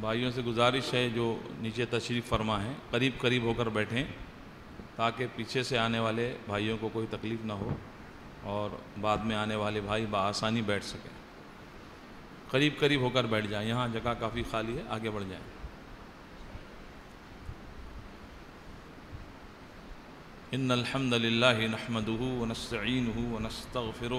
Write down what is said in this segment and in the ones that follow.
بھائیوں سے گزارش ہے جو نیچے تشریف فرما ہیں قریب قریب ہو کر بیٹھیں تاکہ پیچھے سے آنے والے بھائیوں کو کوئی تکلیف نہ ہو اور بعد میں آنے والے بھائی بآسانی بیٹھ سکیں۔ قریب قریب ہو کر بیٹھ جائیں۔ یہاں جگہ کافی خالی ہے، آگے بڑھ جائیں۔ ان الحمد للہ نحمده ونستعینه ونستغفره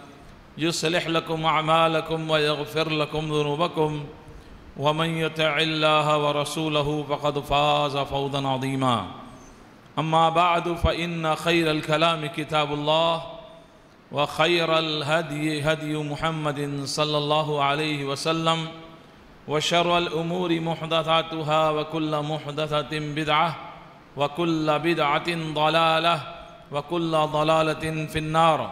يصلح لكم أعمالكم ويغفر لكم ذنوبكم. ومن يطع الله ورسوله فقد فاز فوزا عظيما. أما بعد فإن خير الكلام كتاب الله وخير الهدي هدي محمد صلى الله عليه وسلم وشر الأمور محدثاتها وكل محدثة بدعة وكل بدعة ضلالة وكل ضلالة في النار.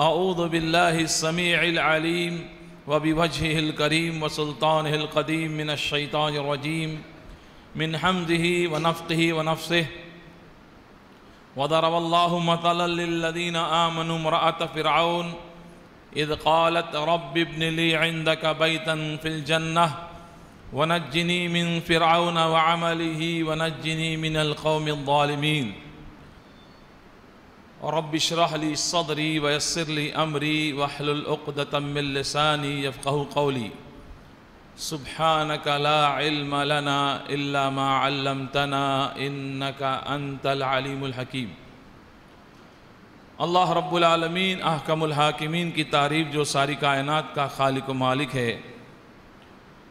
أعوذ بالله السميع العليم وبوجهه الكريم وسلطانه القديم من الشيطان الرجيم من حمده ونفقه ونفسه وضرب الله مثلا للذين آمنوا امرأة فرعون إذ قالت رب ابن لي عندك بيتا في الجنة ونجني من فرعون وعمله ونجني من القوم الظالمين رب اشرح لي صدري ويسر لي أمري واحلل عقدة من لساني يفقه قولي. سبحانك لا علم لنا إلا ما علمتنا إنك أنت العليم الحكيم. اللہ رب العالمین، احکم الحاکمین کی تعریف جو ساری کائنات کا خالق و مالک ہے۔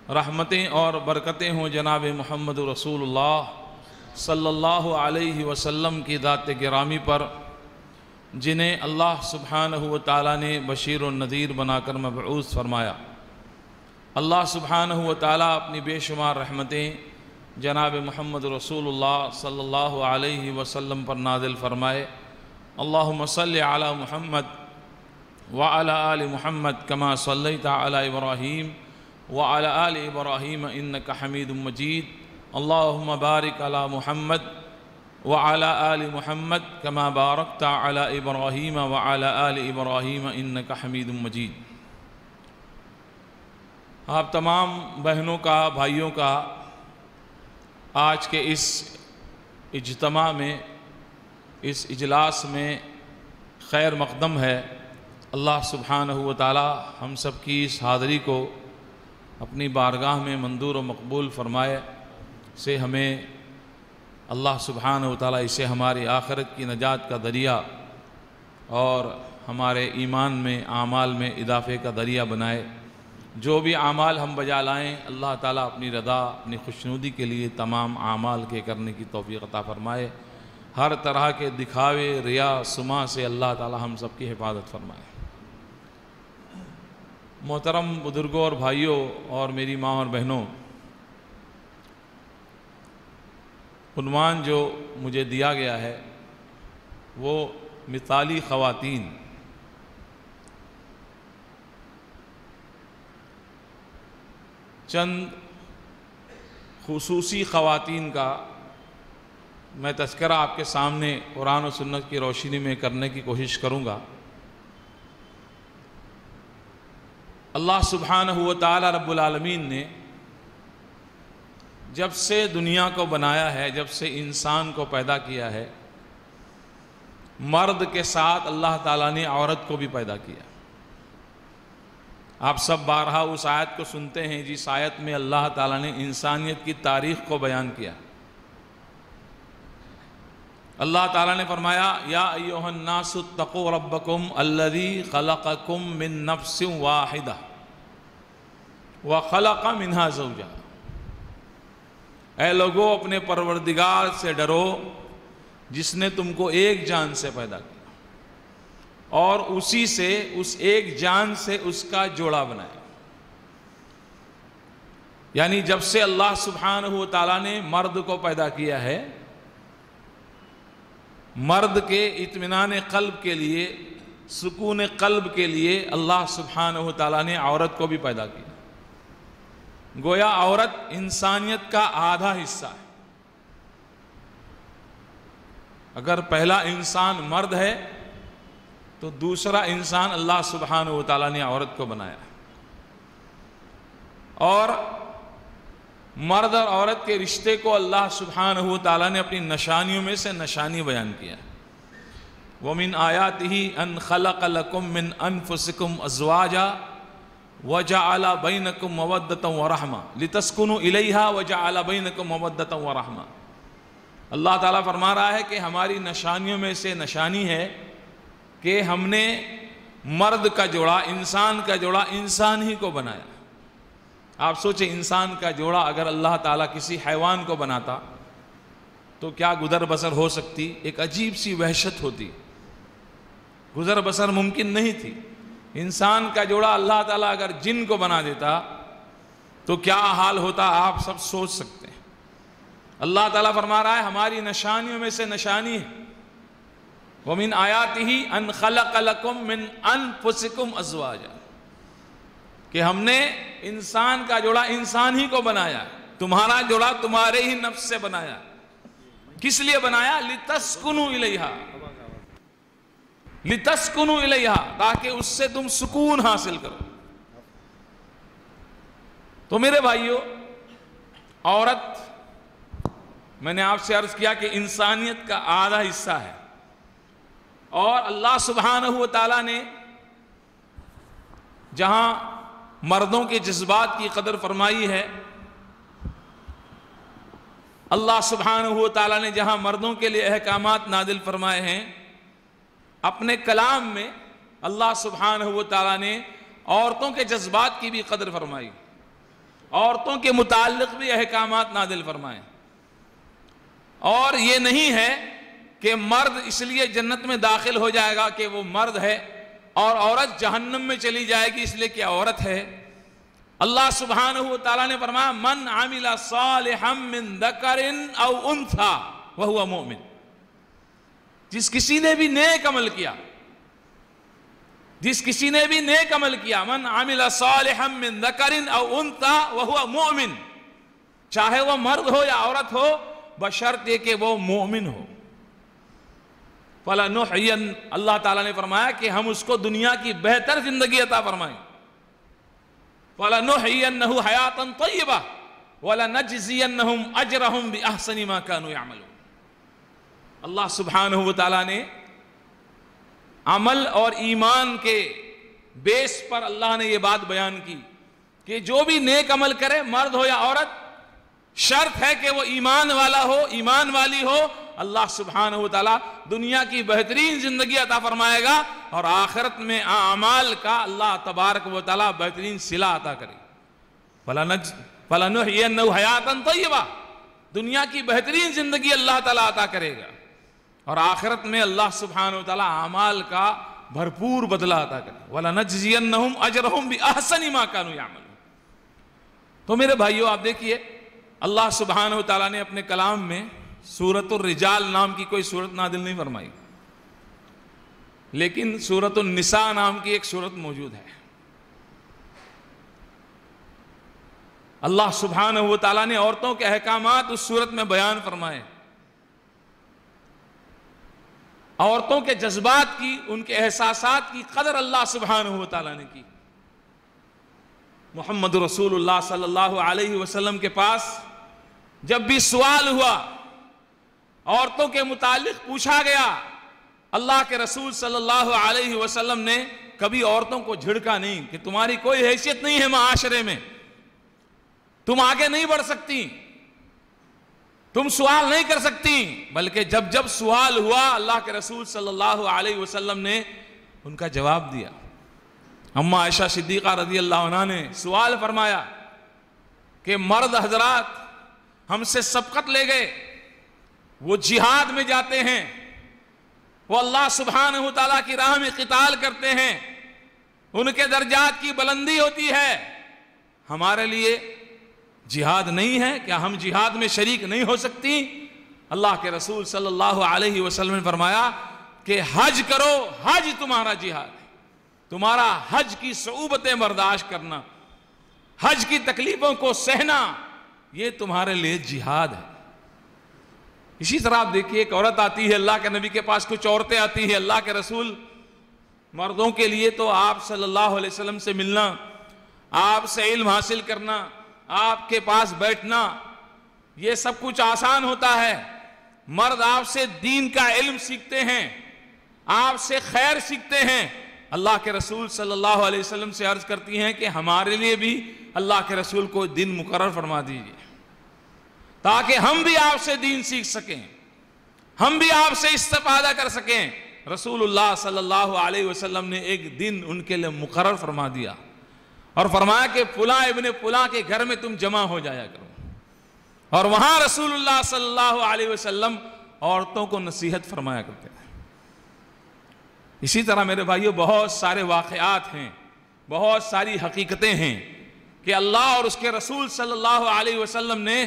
رحمتیں اور برکتیں ہوں جناب محمد رسول اللہ صلی اللہ علیہ وسلم کی ذات گرامی پر۔ جنہیں اللہ سبحانہ و تعالیٰ نے بشیر و نذیر بنا کر مبعوث فرمایا۔ اللہ سبحانہ و تعالیٰ اپنی بے شمار رحمتیں جناب محمد رسول اللہ صلی اللہ علیہ وسلم پر نازل فرمائے۔ اللہم صلی علی محمد وعلی آل محمد کما صلیت علی ابراہیم وعلی آل ابراہیم انکا حمید مجید۔ اللہم بارک علی محمد وعلى آل محمد كما باركت على إبراهيم وعلى آل إبراهيم إنك حميد مجيد۔ آپ تمام بہنوں کا، بھائیوں کا، آج کے اس اجتماع میں، اس اجلاس میں خیر مقدم ہے۔ اللہ سبحانہ و تعالی ہم سب کی اس حاضری کو اپنی بارگاہ میں مندور و مقبول فرمائے، سے ہمیں اللہ سبحانہ و تعالیٰ اسے ہماری آخرت کی نجات کا ذریعہ اور ہمارے ایمان میں، اعمال میں اضافے کا ذریعہ بنائے۔ جو بھی اعمال ہم بجا لائیں، اللہ تعالیٰ اپنی رضا، اپنی خوشنودی کے لیے تمام اعمال کے کرنے کی توفیق عطا فرمائے۔ ہر طرح کے دکھاوے، ریا، سما سے اللہ تعالیٰ ہم سب کی حفاظت فرمائے۔ محترم بزرگوں اور بھائیوں اور میری ماں اور بہنوں عنوان جو مجھے دیا گیا ہے، وہ مثالی خواتین۔ چند خصوصی خواتین کا میں تذکرہ آپ کے سامنے قرآن و سنت کی روشنی میں کرنے کی کوشش کروں گا۔ اللہ سبحانہ و تعالی رب العالمین نے جب سے دنیا کو بنایا ہے، جب سے انسان کو پیدا کیا ہے، مرد کے ساتھ اللہ تعالیٰ نے عورت کو بھی پیدا کیا۔ آپ سب بارہا اس آیت کو سنتے ہیں، جس آیت میں اللہ تعالیٰ نے انسانیت کی تاریخ کو بیان کیا۔ اللہ تعالیٰ نے فرمایا، یا ایوہ الناس اتقو ربکم الذی خلقکم من نفس واحدہ، وخلق منہا زوجہ۔ اے لوگو، اپنے پروردگار سے ڈرو، جس نے تم کو ایک جان سے پیدا کیا۔ اور اسی سے، اس ایک جان سے اس کا جوڑا بنایا۔ یعنی جب سے اللہ سبحانہ و تعالیٰ نے مرد کو پیدا کیا ہے، مرد کے اطمینان قلب کے لیے، سکون قلب کے لیے اللہ سبحانہ و تعالیٰ نے عورت کو بھی پیدا کیا۔ گویا عورت انسانیت کا آدھا حصہ ہے۔ اگر پہلا انسان مرد ہے، تو دوسرا انسان اللہ سبحانہ و تعالیٰ نے عورت کو بنایا اور مرد اور عورت کے رشتے کو اللہ سبحانہ و تعالیٰ نے اپنی نشانیوں میں سے نشانی بیان کیا وَمِنْ آيَاتِهِ أَنْ خَلَقَ لَكُم مِّنْ أَنفُسِكُمْ أَزْوَاجًا وَجَعَلَ بَيْنَكُمْ مَوَدَّةً وَرَحْمَةً. لِتَسْكُنُوا إِلَيْهَا وَجَعَلَ بَيْنَكُمْ مَوَدَّةً وَرَحْمَةً. اللہ تعالیٰ فرما رہا ہے کہ ہماری نشانیوں میں سے نشانی ہے کہ ہم نے مرد کا جوڑا، انسان کا جوڑا انسان ہی کو بنایا۔ آپ سوچیں انسان کا جوڑا اگر اللہ تعالیٰ کسی حیوان کو بناتا تو کیا گزر بسر ہو سکتی؟ ایک عجیب سی وحشت ہوتی۔ گزر بسر ممکن نہیں تھی۔ انسان کا جوڑا اللہ تعالیٰ اگر جن کو بنا دیتا، تو کیا حال ہوتا آپ سب سوچ سکتے ہیں۔ اللہ تعالیٰ فرما رہا ہے، ہماری نشانیوں میں سے نشانی ہے۔ وَمِنْ آيَاتِهِ أَنْ خَلَقَ لَكُم مِّنْ أَنفُسِكُمْ أَزْوَاجًا۔ کہ ہم نے انسان کا جوڑا انسان ہی کو بنایا تمہارا جوڑا تمہارے ہی نفس سے بنایا کس لیے بنایا؟ لِتَسْكُنُوا إِلَيْهَا۔ لِتَسْكُنُوا إِلَيْهَا تاکہ اس سے تم سکون حاصل کرو۔ تو میرے بھائیو، عورت، میں نے آپ سے عرض کیا کہ انسانیت کا آدھا حصہ ہے۔ اور اللہ سبحانہ و تعالیٰ نے جہاں مردوں کے جذبات کی قدر فرمائی ہے، اللہ سبحانہ و تعالیٰ نے جہاں مردوں کے لیے احکامات نادل فرمائے ہیں اپنے کلام میں اللہ سبحانہ و تعالیٰ نے عورتوں کے جذبات کی بھی قدر فرمائی، عورتوں کے متعلق بھی احکامات نادل فرمائے۔ اور یہ نہیں ہے کہ مرد اس لیے جنت میں داخل ہو جائے گا کہ وہ مرد ہے اور عورت جہنم میں چلی جائے گی اس لیے کہ عورت ہے۔ اللہ سبحانہ و تعالیٰ نے فرمایا، من عمل صالحا من ذکر او انثا وہو مومن۔ جس کسی نے بھی نیک عمل کیا، جس کسی نے بھی نیک عمل کیا، من عمل صالحا من ذکر او انثا وہو مومن چاہے وہ مرد ہو یا عورت ہو، بشرط یہ کہ وہ مومن ہو۔ فَلَنُحْيَنْ اللہ تعالیٰ نے فرمایا کہ ہم اس کو دنیا کی بہتر زندگی عطا فرمائیں۔ فَلَنُحْيَنَّهُ حَيَاتًا طَيِّبًا وَلَنَجْزِيَنَّهُمْ أَجْرَهُمْ بِأَحْسَنِ مَا كَانُوا يَعْمَلُونَ۔ اللہ سبحانہ وتعالیٰ نے عمل اور ایمان کے بیس پر اللہ نے یہ بات بیان کی کہ جو بھی نیک عمل کرے، مرد ہو یا عورت، شرط ہے کہ وہ ایمان والا ہو، ایمان والی ہو۔ اللہ سبحانہ وتعالی دنیا کی بہترین زندگی عطا فرمائے گا اور آخرت میں اعمال کا اللہ تبارک و تعالی بہترین صلح عطا کرے۔ فَلَنُحْيَنَّهُ حَيَاتًا طَيِّبًا دنیا کی بہترین زندگی اللہ تعالیٰ عطا کرے گا۔ اور آخرت میں اللہ سبحانہ وتعالی اعمال کا بھرپور بدلہ عطا کرے وَلَنَجْزِيَنَّهُمْ أَجْرَهُمْ بِأَحْسَنِ مَا كَانُوا يَعْمَلُونَ۔ تو میرے بھائیو، آپ دیکھئے اللہ سبحانہ وتعالی نے اپنے کلام میں سورت الرجال نام کی کوئی سورت نادل نہیں فرمائی۔ لیکن سورت النساء نام کی ایک سورت موجود ہے۔ اللہ سبحانہ و تعالیٰ نے عورتوں کے احکامات اس صورت میں بیان فرمائے۔ عورتوں کے جذبات کی، ان کے احساسات کی قدر اللہ سبحانہ و تعالیٰ نے کی۔ محمد رسول اللہ صلی اللہ علیہ وسلم کے پاس جب بھی سوال ہوا، عورتوں کے متعلق پوچھا گیا، اللہ کے رسول صلی اللہ علیہ وسلم نے کبھی عورتوں کو جھڑکا نہیں کہ تمہاری کوئی حیثیت نہیں ہے معاشرے میں، تم آگے نہیں بڑھ سکتی۔ تم سوال نہیں کر سکتی، بلکہ جب جب سوال ہوا، اللہ کے رسول صلی اللہ علیہ وسلم نے ان کا جواب دیا۔ اما عائشہ صدیقہ رضی اللہ عنہ نے سوال فرمایا کہ مرد حضرات، ہم سے سبقت لے گئے، وہ جہاد میں جاتے ہیں، وہ اللہ سبحانہ و تعالیٰ کی راہ میں قتال کرتے ہیں، ان کے درجات کی بلندی ہوتی ہے، ہمارے لیے جہاد نہیں ہے، کیا ہم جہاد میں شریک نہیں ہو سکتی؟ اللہ کے رسول صلی اللہ علیہ وسلم نے فرمایا کہ حج کرو، حج تمہارا جہاد ہے۔ تمہارا حج کی صعوبتیں برداشت کرنا، حج کی تکلیفوں کو سہنا، یہ تمہارے لیے جہاد ہے۔ اسی طرح آپ دیکھیے، ایک عورت آتی ہے، اللہ کے نبی کے پاس کچھ عورتیں آتی ہیں، اللہ کے رسول مردوں کے لیے تو آپ صلی اللہ علیہ وسلم سے ملنا، آپ سے علم حاصل کرنا آپ کے پاس بیٹھنا، یہ سب کچھ آسان ہوتا ہے۔ مرد آپ سے دین کا علم سیکھتے ہیں، آپ سے خیر سیکھتے ہیں۔ اللہ کے رسول صلی اللہ علیہ وسلم سے عرض کرتی ہیں کہ ہمارے لیے بھی اللہ کے رسول کو دن مقرر فرما دیجیے تاکہ ہم بھی آپ سے دین سیکھ سکیں، ہم بھی آپ سے استفادہ کر سکیں۔ رسول اللہ صلی اللہ علیہ وسلم نے ایک دن ان کے لیے مقرر فرما دیا۔ اور فرمایا کہ پلا ابن پلا کے گھر میں تم جمع ہو جایا کرو۔ اور وہاں رسول اللہ صلی اللہ علیہ وسلم عورتوں کو نصیحت فرمایا کرتے ہیں۔ اسی طرح میرے بھائیوں بہت سارے واقعات ہیں، بہت ساری حقیقتیں ہیں کہ اللہ اور اس کے رسول صلی اللہ علیہ وسلم نے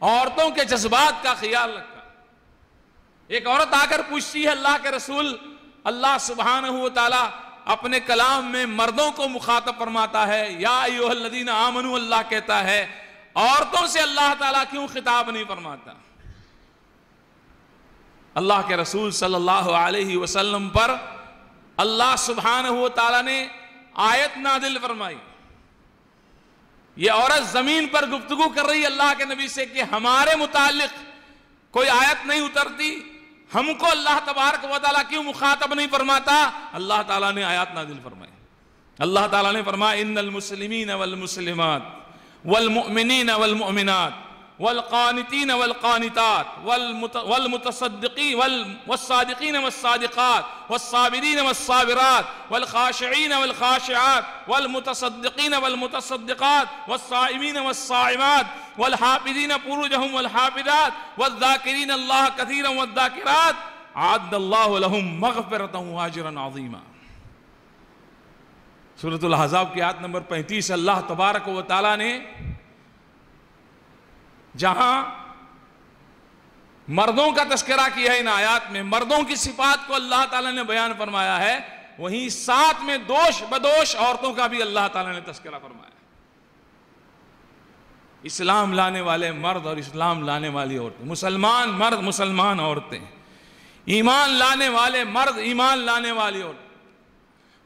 عورتوں کے جذبات کا خیال رکھا۔ ایک عورت آ کر پوچھتی ہے، اللہ کے رسول، اللہ سبحانہ و تعالی اپنے کلام میں مردوں کو مخاطب فرماتا ہے، یا ایوہ الذین آمنوا، اللہ کہتا ہے، عورتوں سے اللہ تعالیٰ کیوں خطاب نہیں فرماتا؟ اللہ کے رسول صلی اللہ علیہ وسلم پر اللہ سبحانہ و تعالیٰ نے آیت نادل فرمائی۔ یہ عورت زمین پر گفتگو کر رہی اللہ کے نبی سے کہ ہمارے متعلق کوئی آیت نہیں اترتی ہم کو اللہ تبارک و تعالیٰ کیوں مخاطب نہیں فرماتا؟ اللہ تعالیٰ نے آیات نازل فرمائے اللہ تعالیٰ نے فرمایا ان المسلمین والمسلمات والمؤمنین والمؤمنات والقانتين والقانتات والمتصدقين والصادقين والصادقات والصابرين والصابرات والخاشعين والخاشعات والمتصدقين والمتصدقات والصائمين والصائمات والحافظين فروجهم والحافظات والذاكرين الله كثيرا والذاكرات عد الله لهم مغفرة واجرا عظيما سورة الحضاب کی آیت نمبر پینتیس اللہ تبارک و تعالی نے جہاں مردوں کا تذکرہ کیا ہے ان آیات میں، مردوں کی صفات کو اللہ تعالیٰ نے بیان فرمایا ہے، وہیں ساتھ میں دوش بدوش عورتوں کا بھی اللہ تعالیٰ نے تذکرہ فرمایا اسلام لانے والے مرد اور اسلام لانے والی عورتیں، مسلمان مرد مسلمان عورتیں، ایمان لانے والے مرد ایمان لانے والی عورتیں۔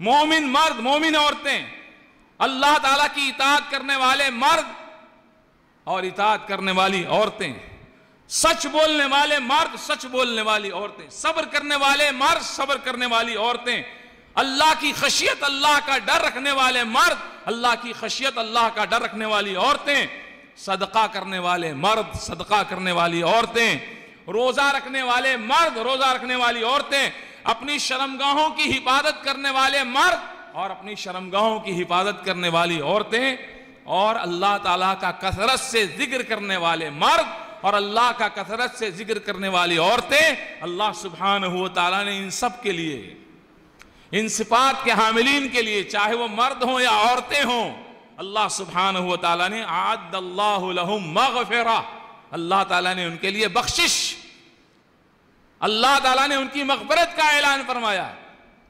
مومن مرد مومن عورتیں، اللہ تعالیٰ کی اطاعت کرنے والے مرد اور اطاعت کرنے والی عورتیں، سچ بولنے والے مرد، سچ بولنے والی عورتیں، صبر کرنے والے مرد، صبر کرنے والی عورتیں۔ اللہ کی خشیت، اللہ کا ڈر رکھنے والے مرد، اللہ کی خشیت، اللہ کا ڈر رکھنے والی عورتیں۔ صدقہ کرنے والے مرد، صدقہ کرنے والی عورتیں۔ روزہ رکھنے والے مرد، روزہ رکھنے والی عورتیں۔ اپنی شرمگاہوں کی حفاظت کرنے والے مرد اور اپنی شرمگاہوں کی حفاظت کرنے والی عورتیں۔ اور اللہ تعالیٰ کا کثرت سے ذکر کرنے والے مرد اور اللہ کا کثرت سے ذکر کرنے والی عورتیں اللہ سبحانہ و تعالیٰ نے ان سب کے لیے، ان صفات کے حاملین کے لیے، چاہے وہ مرد ہوں یا عورتیں ہوں، اللہ سبحانہ و تعالیٰ نے عاد اللہ لہم مغفرہ، اللہ تعالیٰ نے ان کے لیے بخشش، اللہ تعالیٰ نے ان کی مغفرت کا اعلان فرمایا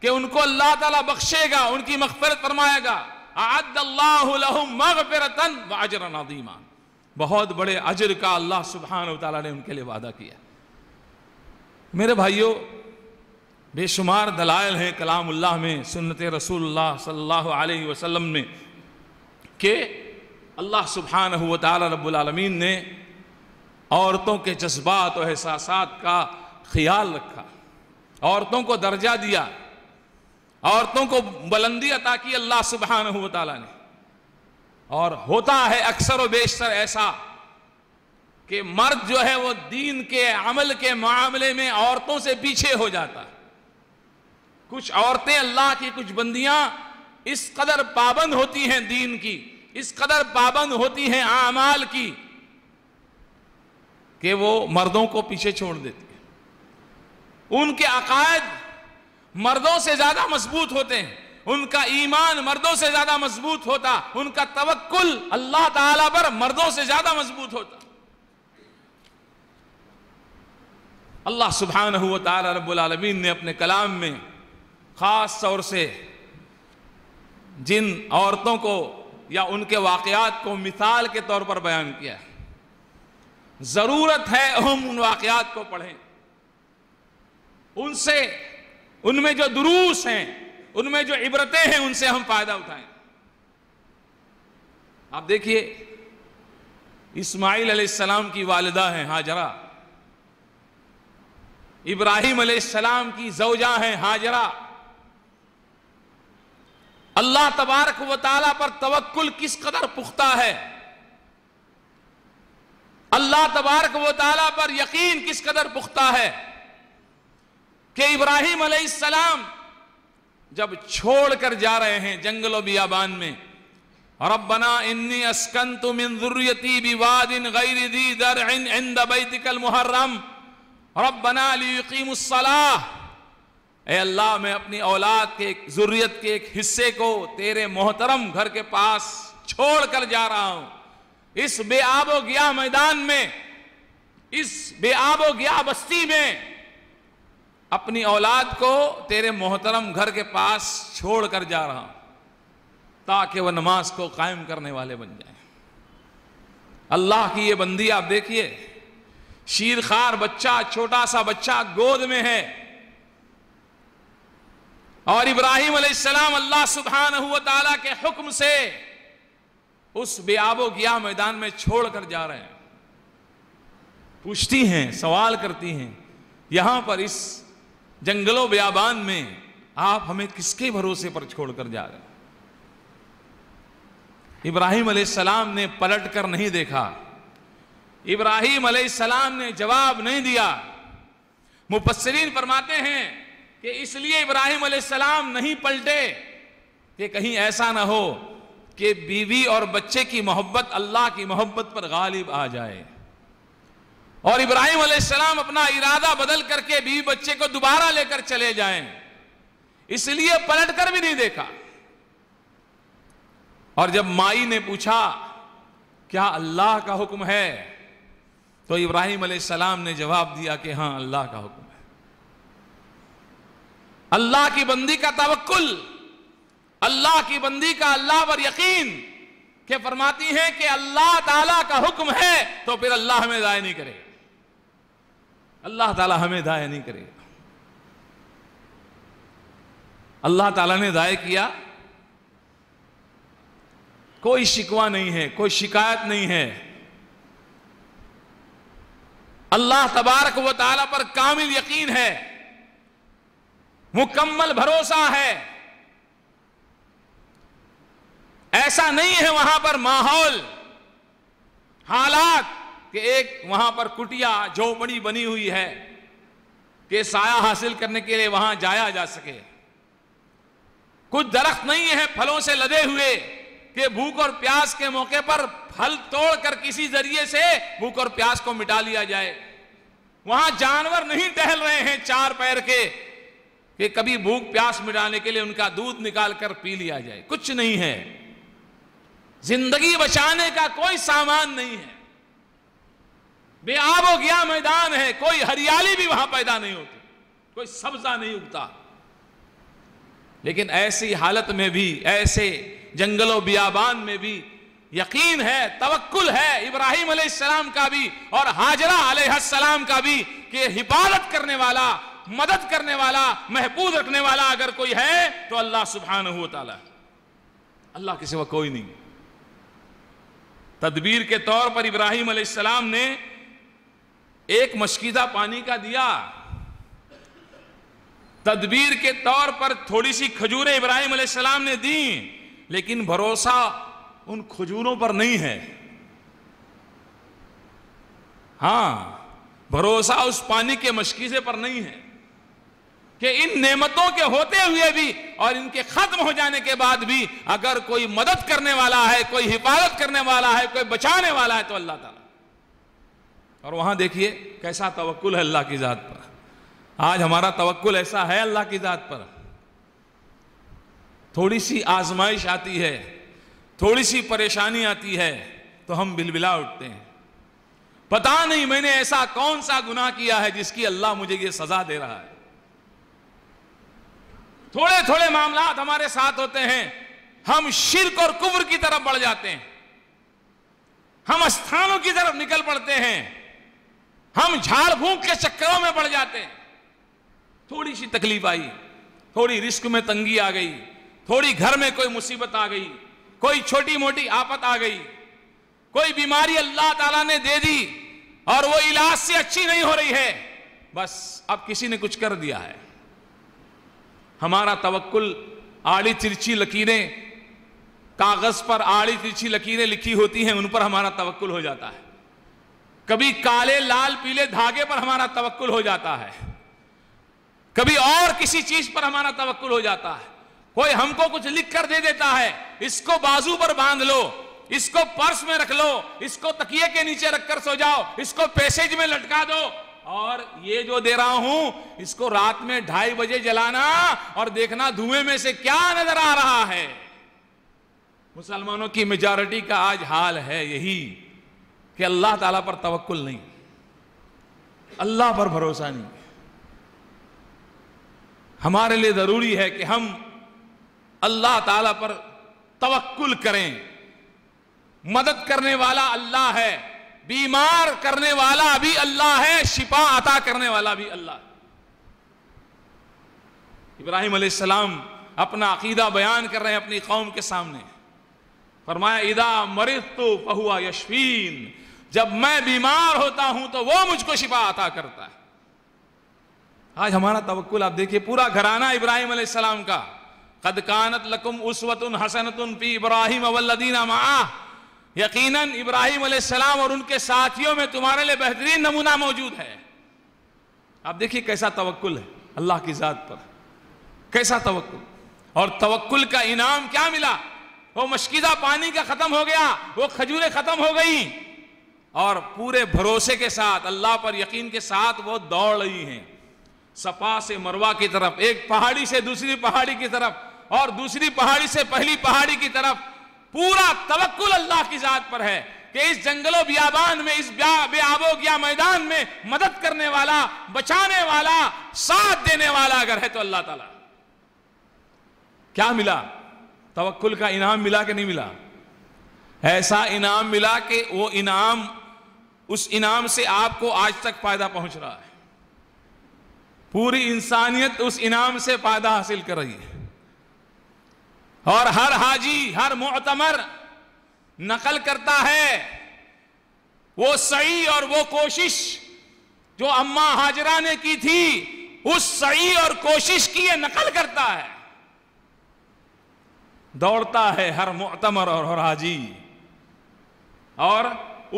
کہ ان کو اللہ تعالیٰ بخشے گا، ان کی مغفرت فرمائے گا۔ اعد اللہ لہم عظیما۔ بہت بڑے اجر کا اللہ سبحانہ و تعالیٰ نے ان کے لیے وعدہ کیا۔ میرے بھائیوں بے شمار دلائل ہیں کلام اللہ میں، سنت رسول اللہ صلی اللہ علیہ وسلم میں، کہ اللہ سبحانہ و تعالی رب العالمین نے عورتوں کے جذبات و احساسات کا خیال رکھا، عورتوں کو درجہ دیا عورتوں کو بلندی عطا کی اللہ سبحانہ و تعالی نے۔ اور ہوتا ہے اکثر و بیشتر ایسا کہ مرد جو ہے وہ دین کے عمل کے معاملے میں عورتوں سے پیچھے ہو جاتا۔ ہے کچھ عورتیں اللہ کی کچھ بندیاں اس قدر پابند ہوتی ہیں دین کی، اس قدر پابند ہوتی ہیں اعمال کی کہ وہ مردوں کو پیچھے چھوڑ دیتی ہیں ان کے عقائد مردوں سے زیادہ مضبوط ہوتے ہیں۔ ان کا ایمان مردوں سے زیادہ مضبوط ہوتا، ان کا توکل اللہ تعالیٰ پر مردوں سے زیادہ مضبوط ہوتا۔ اللہ سبحانہ و تعالی رب العالمین نے اپنے کلام میں خاص طور سے جن عورتوں کو یا ان کے واقعات کو مثال کے طور پر بیان کیا ہے۔ ضرورت ہے ہم ان واقعات کو پڑھیں۔ ان سے ان میں جو دروس ہیں، ان میں جو عبرتیں ہیں، ان سے ہم فائدہ اٹھائیں۔ آپ دیکھیے، اسماعیل علیہ السلام کی والدہ ہیں ہاجرہ ابراہیم علیہ السلام کی زوجہ ہیں ہاجرہ اللہ تبارک و تعالیٰ پر توکل کس قدر پختہ ہے۔ اللہ تبارک و تعالیٰ پر یقین کس قدر پختہ ہے۔ کہ ابراہیم علیہ السلام جب چھوڑ کر جا رہے ہیں جنگل و بیابان میں، ربنا انی اسکنت من ذریتی بواد غیر ذی درع عند بیتک المحرم، ربنا لیقیم الصلاح۔ اے اللہ، میں اپنی اولاد کے ایک ذریت کے ایک حصے کو تیرے محترم گھر کے پاس چھوڑ کر جا رہا ہوں۔ اس بے آب و گیا میدان میں، اس بے آب و گیا بستی میں اپنی اولاد کو تیرے محترم گھر کے پاس چھوڑ کر جا رہا ہوں، تاکہ وہ نماز کو قائم کرنے والے بن جائیں۔ اللہ کی یہ بندی آپ دیکھیے شیر خار بچہ، چھوٹا سا بچہ گود میں ہے۔ اور ابراہیم علیہ السلام اللہ سبحانہ و تعالیٰ کے حکم سے اس بے آب و گیا میدان میں چھوڑ کر جا رہے ہیں۔ پوچھتی ہیں، سوال کرتی ہیں، یہاں پر اس جنگل و بیابان میں آپ ہمیں کس کے بھروسے پر چھوڑ کر جا رہے ہیں؟ ابراہیم علیہ السلام نے پلٹ کر نہیں دیکھا۔ ابراہیم علیہ السلام نے جواب نہیں دیا۔ مفسرین فرماتے ہیں کہ اس لیے ابراہیم علیہ السلام نہیں پلٹے کہ کہیں ایسا نہ ہو کہ بیوی اور بچے کی محبت اللہ کی محبت پر غالب آ جائے۔ اور ابراہیم علیہ السلام اپنا ارادہ بدل کر کے بیوی بچے کو دوبارہ لے کر چلے جائیں۔ اس لیے پلٹ کر بھی نہیں دیکھا۔ اور جب مائی نے پوچھا، کیا اللہ کا حکم ہے؟ تو ابراہیم علیہ السلام نے جواب دیا کہ ہاں اللہ کا حکم ہے۔ اللہ کی بندی کا توکل، اللہ کی بندی کا اللہ پر یقین کہ فرماتی ہیں کہ اللہ تعالیٰ کا حکم ہے، تو پھر اللہ ہمیں ضائع نہیں کرے۔ اللہ تعالیٰ ہمیں ضائع نہیں کرے اللہ تعالیٰ نے ضائع کیا۔ کوئی شکوہ نہیں ہے، کوئی شکایت نہیں ہے۔ اللہ تبارک و تعالیٰ پر کامل یقین ہے۔ مکمل بھروسہ ہے۔ ایسا نہیں ہے وہاں پر ماحول، حالات کہ ایک وہاں پر کٹیا جھوپڑی بنی ہوئی ہے کہ سایہ حاصل کرنے کے لیے وہاں جایا جا سکے۔ کچھ درخت نہیں ہے پھلوں سے لدے ہوئے کہ بھوک اور پیاس کے موقع پر پھل توڑ کر کسی ذریعے سے بھوک اور پیاس کو مٹا لیا جائے۔ وہاں جانور نہیں ٹہل رہے ہیں چار پیر کے کہ کبھی بھوک پیاس مٹانے کے لیے ان کا دودھ نکال کر پی لیا جائے۔ کچھ نہیں ہے۔ زندگی بچانے کا کوئی سامان نہیں ہے۔ بے آب و گیا میدان ہے، کوئی ہریالی بھی وہاں پیدا نہیں ہوتی، کوئی سبزہ نہیں اگتا۔ لیکن ایسی حالت میں بھی، ایسے جنگل و بیابان میں بھی یقین ہے، توکل ہے ابراہیم علیہ السلام کا بھی اور حاجرہ علیہ السلام کا بھی کہ حفاظت کرنے والا، مدد کرنے والا محبوب رکھنے والا اگر کوئی ہے تو اللہ سبحانہ ہوا تعالی اللہ کے سوا کوئی نہیں۔ تدبیر کے طور پر ابراہیم علیہ السلام نے ایک مشکیدہ پانی کا دیا۔ تدبیر کے طور پر تھوڑی سی کھجوریں ابراہیم علیہ السلام نے دیں، لیکن بھروسہ ان کھجوروں پر نہیں ہے۔ ہاں بھروسہ اس پانی کے مشکیزے پر نہیں ہے۔ کہ ان نعمتوں کے ہوتے ہوئے بھی اور ان کے ختم ہو جانے کے بعد بھی اگر کوئی مدد کرنے والا ہے، کوئی حفاظت کرنے والا ہے، کوئی بچانے والا ہے تو اللہ تعالیٰ۔ اور وہاں دیکھیے کیسا توکل ہے اللہ کی ذات پر۔ آج ہمارا توکل ایسا ہے اللہ کی ذات پر۔ تھوڑی سی آزمائش آتی ہے، تھوڑی سی پریشانی آتی ہے تو ہم بلبلا اٹھتے ہیں۔ پتا نہیں میں نے ایسا کون سا گناہ کیا ہے جس کی اللہ مجھے یہ سزا دے رہا ہے۔ تھوڑے تھوڑے معاملات ہمارے ساتھ ہوتے ہیں۔ ہم شرک اور کبر کی طرف بڑھ جاتے ہیں۔ ہم استھانوں کی طرف نکل پڑتے ہیں۔ ہم جھاڑ بھونک کے چکروں میں بڑھ جاتے ہیں۔ تھوڑی سی تکلیف آئی، تھوڑی رسک میں تنگی آ گئی، تھوڑی گھر میں کوئی مصیبت آ گئی، کوئی چھوٹی موٹی آپت آ گئی، کوئی بیماری اللہ تعالیٰ نے دے دی اور وہ علاج سے اچھی نہیں ہو رہی ہے۔ بس اب کسی نے کچھ کر دیا ہے۔ ہمارا توکل آڑی ترچی لکیریں، کاغذ پر آڑی ترچی لکیریں لکھی ہوتی ہیں، ان پر ہمارا توکل ہو جاتا ہے۔ کبھی کالے لال پیلے دھاگے پر ہمارا توکل ہو جاتا ہے۔ کبھی اور کسی چیز پر ہمارا توکل ہو جاتا ہے۔ کوئی ہم کو کچھ لکھ کر دے دیتا ہے۔ اس کو بازو پر باندھ لو۔ اس کو پرس میں رکھ لو۔ اس کو تکیے کے نیچے رکھ کر سو جاؤ۔ اس کو پیسیج میں لٹکا دو۔ اور یہ جو دے رہا ہوں، اس کو رات میں ڈھائی بجے جلانا اور دیکھنا دھوئے میں سے کیا نظر آ رہا ہے۔ مسلمانوں کی میجارٹی کا آج حال ہے یہی۔ کہ اللہ تعالیٰ پر توکل نہیں۔ اللہ پر بھروسہ نہیں۔ ہمارے لیے ضروری ہے کہ ہم اللہ تعالیٰ پر توکل کریں۔ مدد کرنے والا اللہ ہے، بیمار کرنے والا بھی اللہ ہے، شفا عطا کرنے والا بھی اللہ۔ ابراہیم علیہ السلام اپنا عقیدہ بیان کر رہے ہیں اپنی قوم کے سامنے۔ فرمایا ادا مرض تو پہوا یشفین۔ جب میں بیمار ہوتا ہوں تو وہ مجھ کو شفا عطا کرتا ہے۔ آج ہمارا توکل آپ دیکھیے، پورا گھرانہ ابراہیم علیہ السلام کا۔ قد کانت لکم اسوت حسنت فی ابراہیم والذین معاہ یقیناً ابراہیم علیہ السلام اور ان کے ساتھیوں میں تمہارے لیے بہترین نمونہ موجود ہے۔ آپ دیکھیے کیسا توکل ہے، اللہ کی ذات پر۔ کیسا توکل۔ اور توکل کا انعام کیا ملا؟ وہ مشکیدہ پانی کا ختم ہو گیا، وہ کھجوریں ختم ہو گئی اور پورے بھروسے کے ساتھ، اللہ پر یقین کے ساتھ وہ دوڑ رہی ہیں۔ سپا سے مروا کی طرف، ایک پہاڑی سے دوسری پہاڑی کی طرف اور دوسری پہاڑی سے پہلی پہاڑی کی طرف۔ پورا توکل اللہ کی ذات پر ہے کہ اس جنگل و بیابان میں، اس بے آب و گیا میدان میں مدد کرنے والا، بچانے والا، ساتھ دینے والا اگر ہے تو اللہ تعالی۔ کیا ملا؟ توکل کا انعام ملا کہ نہیں ملا؟ ایسا انعام ملا کہ وہ انعام اس انعام سے آپ کو آج تک فائدہ پہنچ رہا ہے۔ پوری انسانیت اس انعام سے فائدہ حاصل کر رہی ہے۔ اور ہر حاجی، ہر معتمر نقل کرتا ہے۔ وہ سعی اور وہ کوشش جو اما حاجرہ نے کی تھی، اس سعی اور کوشش کی یہ نقل کرتا ہے۔ دوڑتا ہے ہر معتمر اور ہر حاجی۔ اور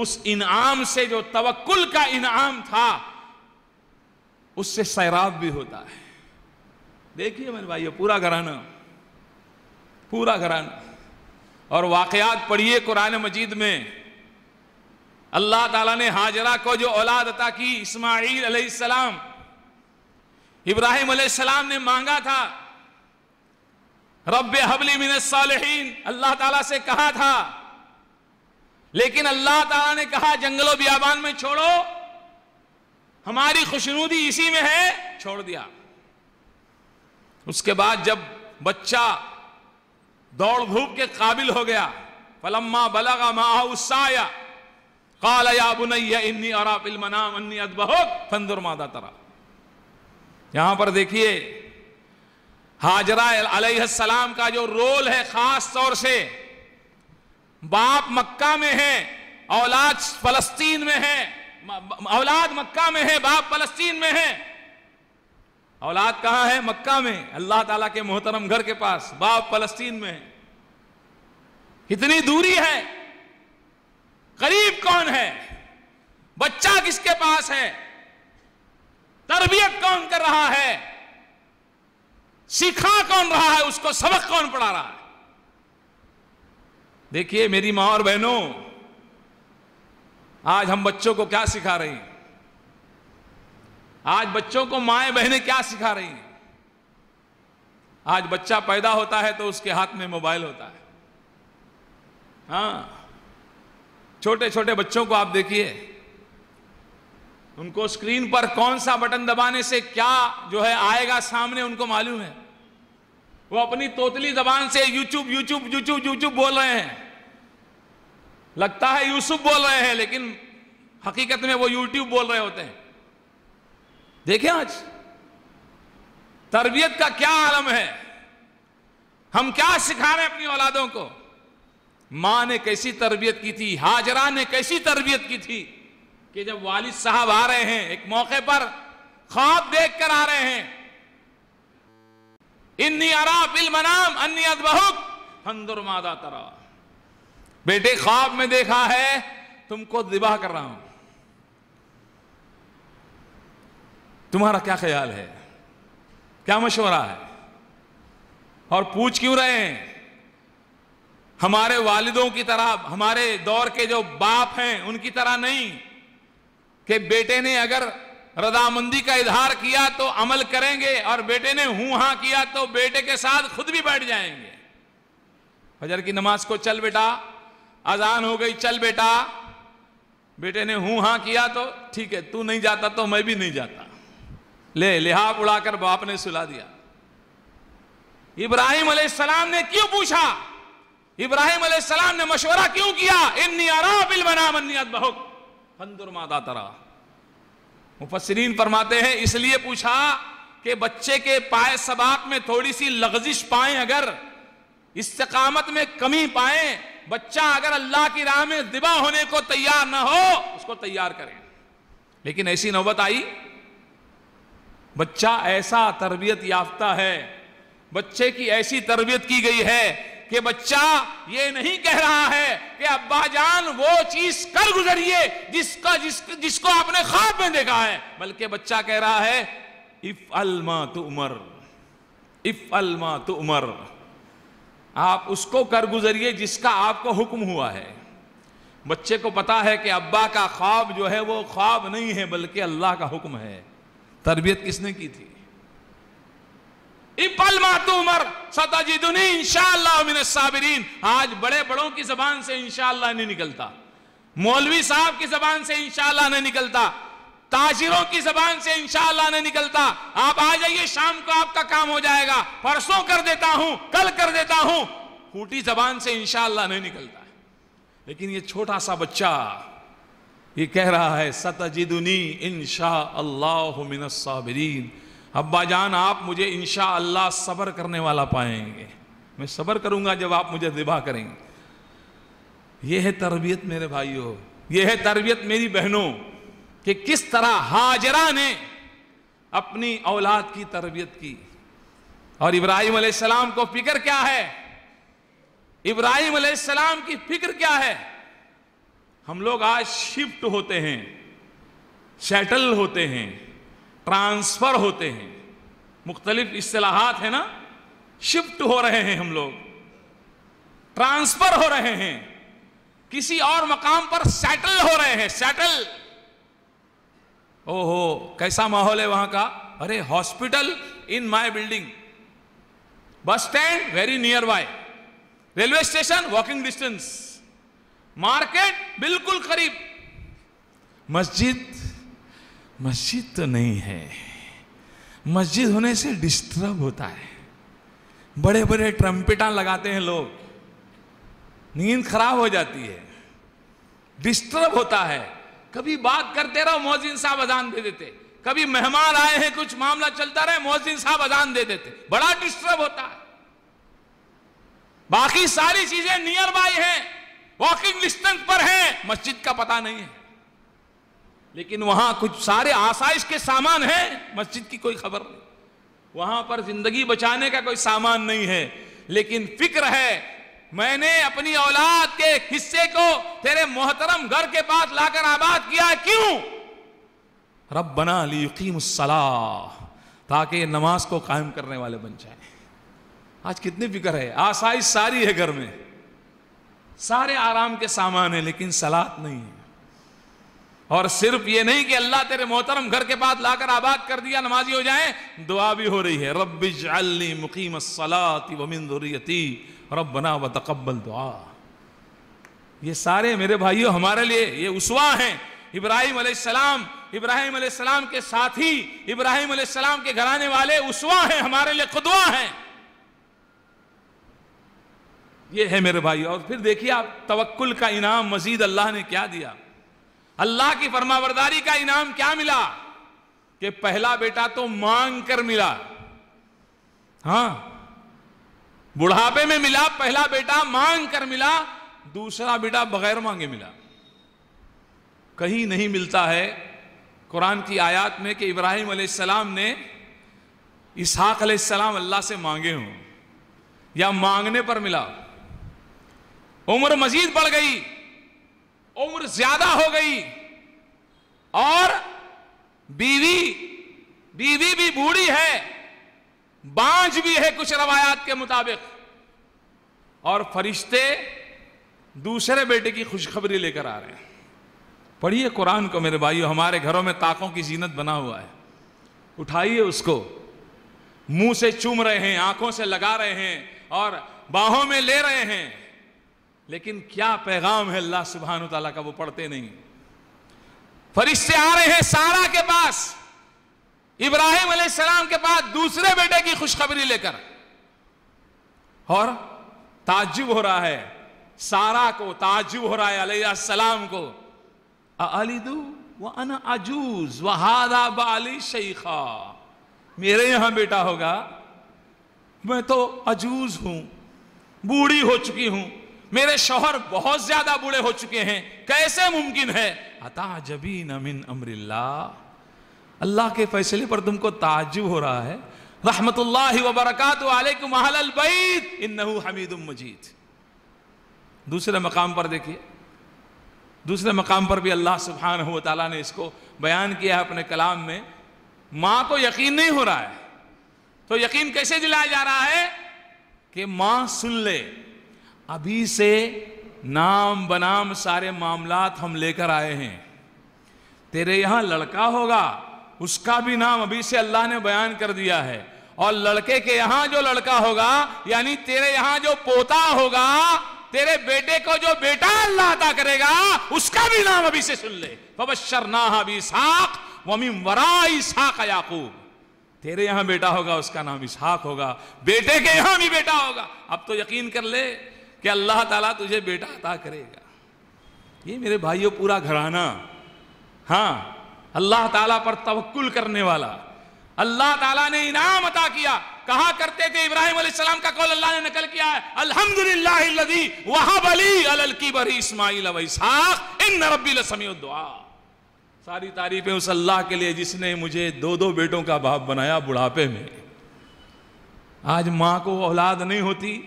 اس انعام سے جو توکل کا انعام تھا، اس سے سیراب بھی ہوتا ہے۔ دیکھیے میرے بھائی پورا گھرانہ پورا گھرانہ۔ اور واقعات پڑھیے قرآن مجید میں۔ اللہ تعالیٰ نے حاجرہ کو جو اولاد عطا کی، اسماعیل علیہ السلام۔ ابراہیم علیہ السلام نے مانگا تھا۔ رب حبلی من الصالحین۔ اللہ تعالیٰ سے کہا تھا لیکن اللہ تعالیٰ نے کہا جنگل و بیابان میں چھوڑو، ہماری خوشنودی اسی میں ہے، چھوڑ دیا۔ اس کے بعد جب بچہ دوڑ دھوپ کے قابل ہو گیا، فلما بلغ معه السایا قال يا بني اني ارى في المنام اني اذبحك فانظر ماذا ترى۔ یہاں پر دیکھیے، حاجرہ علیہ السلام کا جو رول ہے، خاص طور سے باپ مکہ میں ہے، اولاد فلسطین میں ہے اولاد مکہ میں ہے، باپ فلسطین میں ہے۔ اولاد کہاں ہے؟ مکہ میں۔ اللہ تعالیٰ کے محترم گھر کے پاس۔ باپ فلسطین میں ہے۔ کتنی دوری ہے۔ قریب کون ہے؟ بچہ کس کے پاس ہے؟ تربیت کون کر رہا ہے؟ سکھا کون رہا ہے؟ اس کو سبق کون پڑھا رہا ہے؟ دیکھیے میری ماں اور بہنوں، آج ہم بچوں کو کیا سکھا رہی ہیں؟ آج بچوں کو مائیں بہنیں کیا سکھا رہی ہیں؟ آج بچہ پیدا ہوتا ہے تو اس کے ہاتھ میں موبائل ہوتا ہے۔ ہاں چھوٹے چھوٹے بچوں کو آپ دیکھیے، ان کو اسکرین پر کون سا بٹن دبانے سے کیا جو ہے آئے گا سامنے ان کو معلوم ہے۔ وہ اپنی توتلی زبان سے یوٹیوب یوٹیوب یوٹیوب یوٹیوب بول رہے ہیں۔ لگتا ہے یوسف بول رہے ہیں، لیکن حقیقت میں وہ یوٹیوب بول رہے ہوتے ہیں۔ دیکھیں آج، تربیت کا کیا عالم ہے؟ ہم کیا سکھا رہے ہیں اپنی اولادوں کو؟ ماں نے کیسی تربیت کی تھی؟ حاجرہ نے کیسی تربیت کی تھی؟ کہ جب والد صاحب آ رہے ہیں، ایک موقع پر خواب دیکھ کر آ رہے ہیں۔ انی ارا بل منام انی ادبہک فندر مادہ ترا۔ بیٹے، خواب میں دیکھا ہے، تم کو ذبح کر رہا ہوں۔ تمہارا کیا خیال ہے؟ کیا مشورہ ہے؟ اور پوچھ کیوں رہے ہیں؟ ہمارے والدوں کی طرح، ہمارے دور کے جو باپ ہیں، ان کی طرح نہیں کہ بیٹے نے اگر رضامندی کا اظہار کیا تو عمل کریں گے اور بیٹے نے ہوں ہاں کیا تو بیٹے کے ساتھ خود بھی بیٹھ جائیں گے۔ فجر کی نماز کو چل بیٹا، اذان ہو گئی، چل بیٹا۔ بیٹے نے ہوں ہاں کیا تو ٹھیک ہے، تو نہیں جاتا تو میں بھی نہیں جاتا۔ لے لحاظ اڑا کر باپ نے سلا دیا۔ ابراہیم علیہ السلام نے کیوں پوچھا؟ ابراہیم علیہ السلام نے مشورہ کیوں کیا؟ انی ارا بالمنام انی ادبہک فندر مادا ترا۔ مفسرین فرماتے ہیں، اس لیے پوچھا کہ بچے کے پائے سباق میں تھوڑی سی لغزش پائیں اگر، استقامت میں کمی پائیں، بچہ اگر اللہ کی راہ میں دبا ہونے کو تیار نہ ہو، اس کو تیار کریں۔ لیکن ایسی نوبت آئی، بچہ ایسا تربیت یافتہ ہے، بچے کی ایسی تربیت کی گئی ہے کہ بچہ یہ نہیں کہہ رہا ہے کہ ابا جان وہ چیز کر گزریے جس کا جس, جس کو آپ نے خواب میں دیکھا ہے۔ بلکہ بچہ کہہ رہا ہے اف الما تو عمر اف الما تو عمر آپ اس کو کر گزریے جس کا آپ کو حکم ہوا ہے۔ بچے کو پتا ہے کہ ابا کا خواب جو ہے وہ خواب نہیں ہے بلکہ اللہ کا حکم ہے۔ تربیت کس نے کی تھی؟ اپل ماتو عمر ستجدنی انشاءاللہ من الصابرین آج بڑے بڑوں کی زبان سے انشاءاللہ نہیں نکلتا مولوی صاحب کی زبان سے انشاءاللہ نہیں نکلتا تاجروں کی زبان سے انشاءاللہ نہیں نکلتا آپ آ جائیے شام کو آپ کا کام ہو جائے گا پرسوں کر دیتا ہوں کل کر دیتا ہوں پھوٹی زبان سے انشاءاللہ نہیں نکلتا لیکن یہ چھوٹا سا بچہ یہ کہہ رہا ہے ستجدنی انشاءاللہ من الصابرین ابا جان، آپ مجھے انشاءاللہ صبر کرنے والا پائیں گے۔ میں صبر کروں گا جب آپ مجھے ذبح کریں گے۔ یہ ہے تربیت میرے بھائیوں یہ ہے تربیت میری بہنوں، کہ کس طرح حاجرہ نے اپنی اولاد کی تربیت کی۔ اور ابراہیم علیہ السلام کو فکر کیا ہے؟ ابراہیم علیہ السلام کی فکر کیا ہے؟ ہم لوگ آج شفٹ ہوتے ہیں سیٹل ہوتے ہیں۔ ٹرانسفر ہوتے ہیں۔ مختلف اصطلاحات ہیں نا۔ شفٹ ہو رہے ہیں ہم لوگ۔ ٹرانسفر ہو رہے ہیں۔ کسی اور مقام پر سیٹل ہو رہے ہیں۔ سیٹل۔ او ہو کیسا ماحول ہے وہاں کا؟ ارے، hospital in my building. Bus stand very near by. Railway station walking distance market بالکل قریب۔ مسجد۔ مسجد تو نہیں ہے۔ مسجد ہونے سے ڈسٹرب ہوتا ہے۔ بڑے بڑے ٹرمپٹاں لگاتے ہیں لوگ۔ نیند خراب ہو جاتی ہے۔ ڈسٹرب ہوتا ہے۔ کبھی بات کرتے رہو موزین صاحب اذان دے دیتے۔ کبھی مہمان آئے ہیں، کچھ معاملہ چلتا رہے، مؤذن صاحب اذان دے دیتے۔ بڑا ڈسٹرب ہوتا ہے۔ باقی ساری چیزیں نیئر بائی ہیں۔ واکنگ ڈسٹنس پر ہیں۔ مسجد کا پتہ نہیں ہے۔ لیکن وہاں کچھ سارے آسائش کے سامان ہیں، مسجد کی کوئی خبر نہیں۔ وہاں پر زندگی بچانے کا کوئی سامان نہیں ہے۔ لیکن فکر ہے، میں نے اپنی اولاد کے حصے کو تیرے محترم گھر کے پاس لا کر آباد کیا، کیوں؟ ربنا لیقیم الصلاح، تاکہ یہ نماز کو قائم کرنے والے بن جائیں۔ آج کتنی فکر ہے، آسائش ساری ہے گھر میں۔ سارے آرام کے سامان ہیں، لیکن سلاد نہیں ہے اور صرف یہ نہیں کہ اللہ تیرے محترم گھر کے پاس لا کر آباد کر دیا، نمازی ہو جائیں، دعا بھی ہو رہی ہے۔ رب اجعلنی مقیم الصلاة ومن ذریتی، ربنا وتقبل دعا۔ یہ سارے میرے بھائیوں ہمارے لیے یہ اسوا ہیں۔ ابراہیم علیہ السلام، ابراہیم علیہ السلام کے ساتھی، ابراہیم علیہ السلام کے گھرانے والے اسوا ہیں، ہمارے لیے قدوہ ہیں۔ یہ ہے میرے بھائی اور پھر دیکھیے آپ توکل کا انعام مزید اللہ نے کیا دیا۔ اللہ کی فرما برداری کا انعام کیا ملا؟ کہ پہلا بیٹا تو مانگ کر ملا۔ ہاں بڑھاپے میں ملا، پہلا بیٹا مانگ کر ملا، دوسرا بیٹا بغیر مانگے ملا۔ کہیں نہیں ملتا ہے قرآن کی آیات میں کہ ابراہیم علیہ السلام نے اسحاق علیہ السلام اللہ سے مانگے ہوں یا مانگنے پر ملا۔ عمر مزید بڑھ گئی۔ عمر زیادہ ہو گئی اور بیوی بیوی بھی بوڑھی ہے، بانج بھی ہے کچھ روایات کے مطابق۔ اور فرشتے دوسرے بیٹے کی خوشخبری لے کر آ رہے ہیں۔ پڑھیے قرآن کو میرے بھائیو، ہمارے گھروں میں تاکوں کی زینت بنا ہوا ہے۔ اٹھائیے اس کو۔ منہ سے چوم رہے ہیں، آنکھوں سے لگا رہے ہیں اور باہوں میں لے رہے ہیں۔ لیکن کیا پیغام ہے اللہ سبحانہ و تعالیٰ کا وہ پڑھتے نہیں۔ فرشتے آ رہے ہیں سارا کے پاس، ابراہیم علیہ السلام کے پاس دوسرے بیٹے کی خوشخبری لے کر۔ اور تعجب ہو رہا ہے سارا کو تعجب ہو رہا ہے علیہ السلام کو۔ عجوز بالی شیخا میرے یہاں بیٹا ہوگا، میں تو عجوز ہوں، بوڑھی ہو چکی ہوں۔ میرے شوہر بہت زیادہ بوڑھے ہو چکے ہیں، کیسے ممکن ہے؟ اتا جبین من امر اللہ۔ اللہ کے فیصلے پر تم کو تعجب ہو رہا ہے۔ رحمت اللہ وبرکاتہ، علیکم اہل البیت۔ انہو حمید مجید۔ دوسرے مقام پر دیکھیے۔ دوسرے مقام پر بھی اللہ سبحانہ و تعالیٰ نے اس کو بیان کیا ہے اپنے کلام میں۔ ماں کو یقین نہیں ہو رہا ہے۔ تو یقین کیسے دلایا جا رہا ہے؟ کہ ماں سن لے۔ ابھی سے نام بنام سارے معاملات ہم لے کر آئے ہیں۔ تیرے یہاں لڑکا ہوگا، اس کا بھی نام ابھی سے اللہ نے بیان کر دیا ہے۔ اور لڑکے کے یہاں جو لڑکا ہوگا یعنی تیرے یہاں جو پوتا ہوگا، تیرے بیٹے کو جو بیٹا اللہ عطا کرے گا، اس کا بھی نام ابھی سے سن لے۔ فَبَشَّرْنَاهَا بِسْحَاقِ وَمِن وَرَاءِ اسحاق یعقوب۔ تیرے یہاں بیٹا ہوگا، اس کا نام اسحاق ہوگا۔ بیٹے کے یہاں بھی بیٹا ہوگا۔ اب تو یقین کر لے۔ کہ اللہ تعالیٰ تجھے بیٹا عطا کرے گا۔ یہ میرے بھائیوں پورا گھرانہ۔ ہاں اللہ تعالیٰ پر توکل کرنے والا۔ اللہ تعالیٰ نے انعام عطا کیا۔ کہا کرتے تھے ابراہیم علیہ السلام کا قول اللہ نے نقل کیا ہے۔ الحمدللہ اللذی وحب لی علالکی بری اسماعیل و اسحاق۔ ان ربی لسمیع الدعا۔ ساری تعریفیں اس اللہ کے لیے جس نے مجھے دو دو بیٹوں کا باپ بنایا بڑھاپے میں۔ آج ماں کو اولاد نہیں ہوتی۔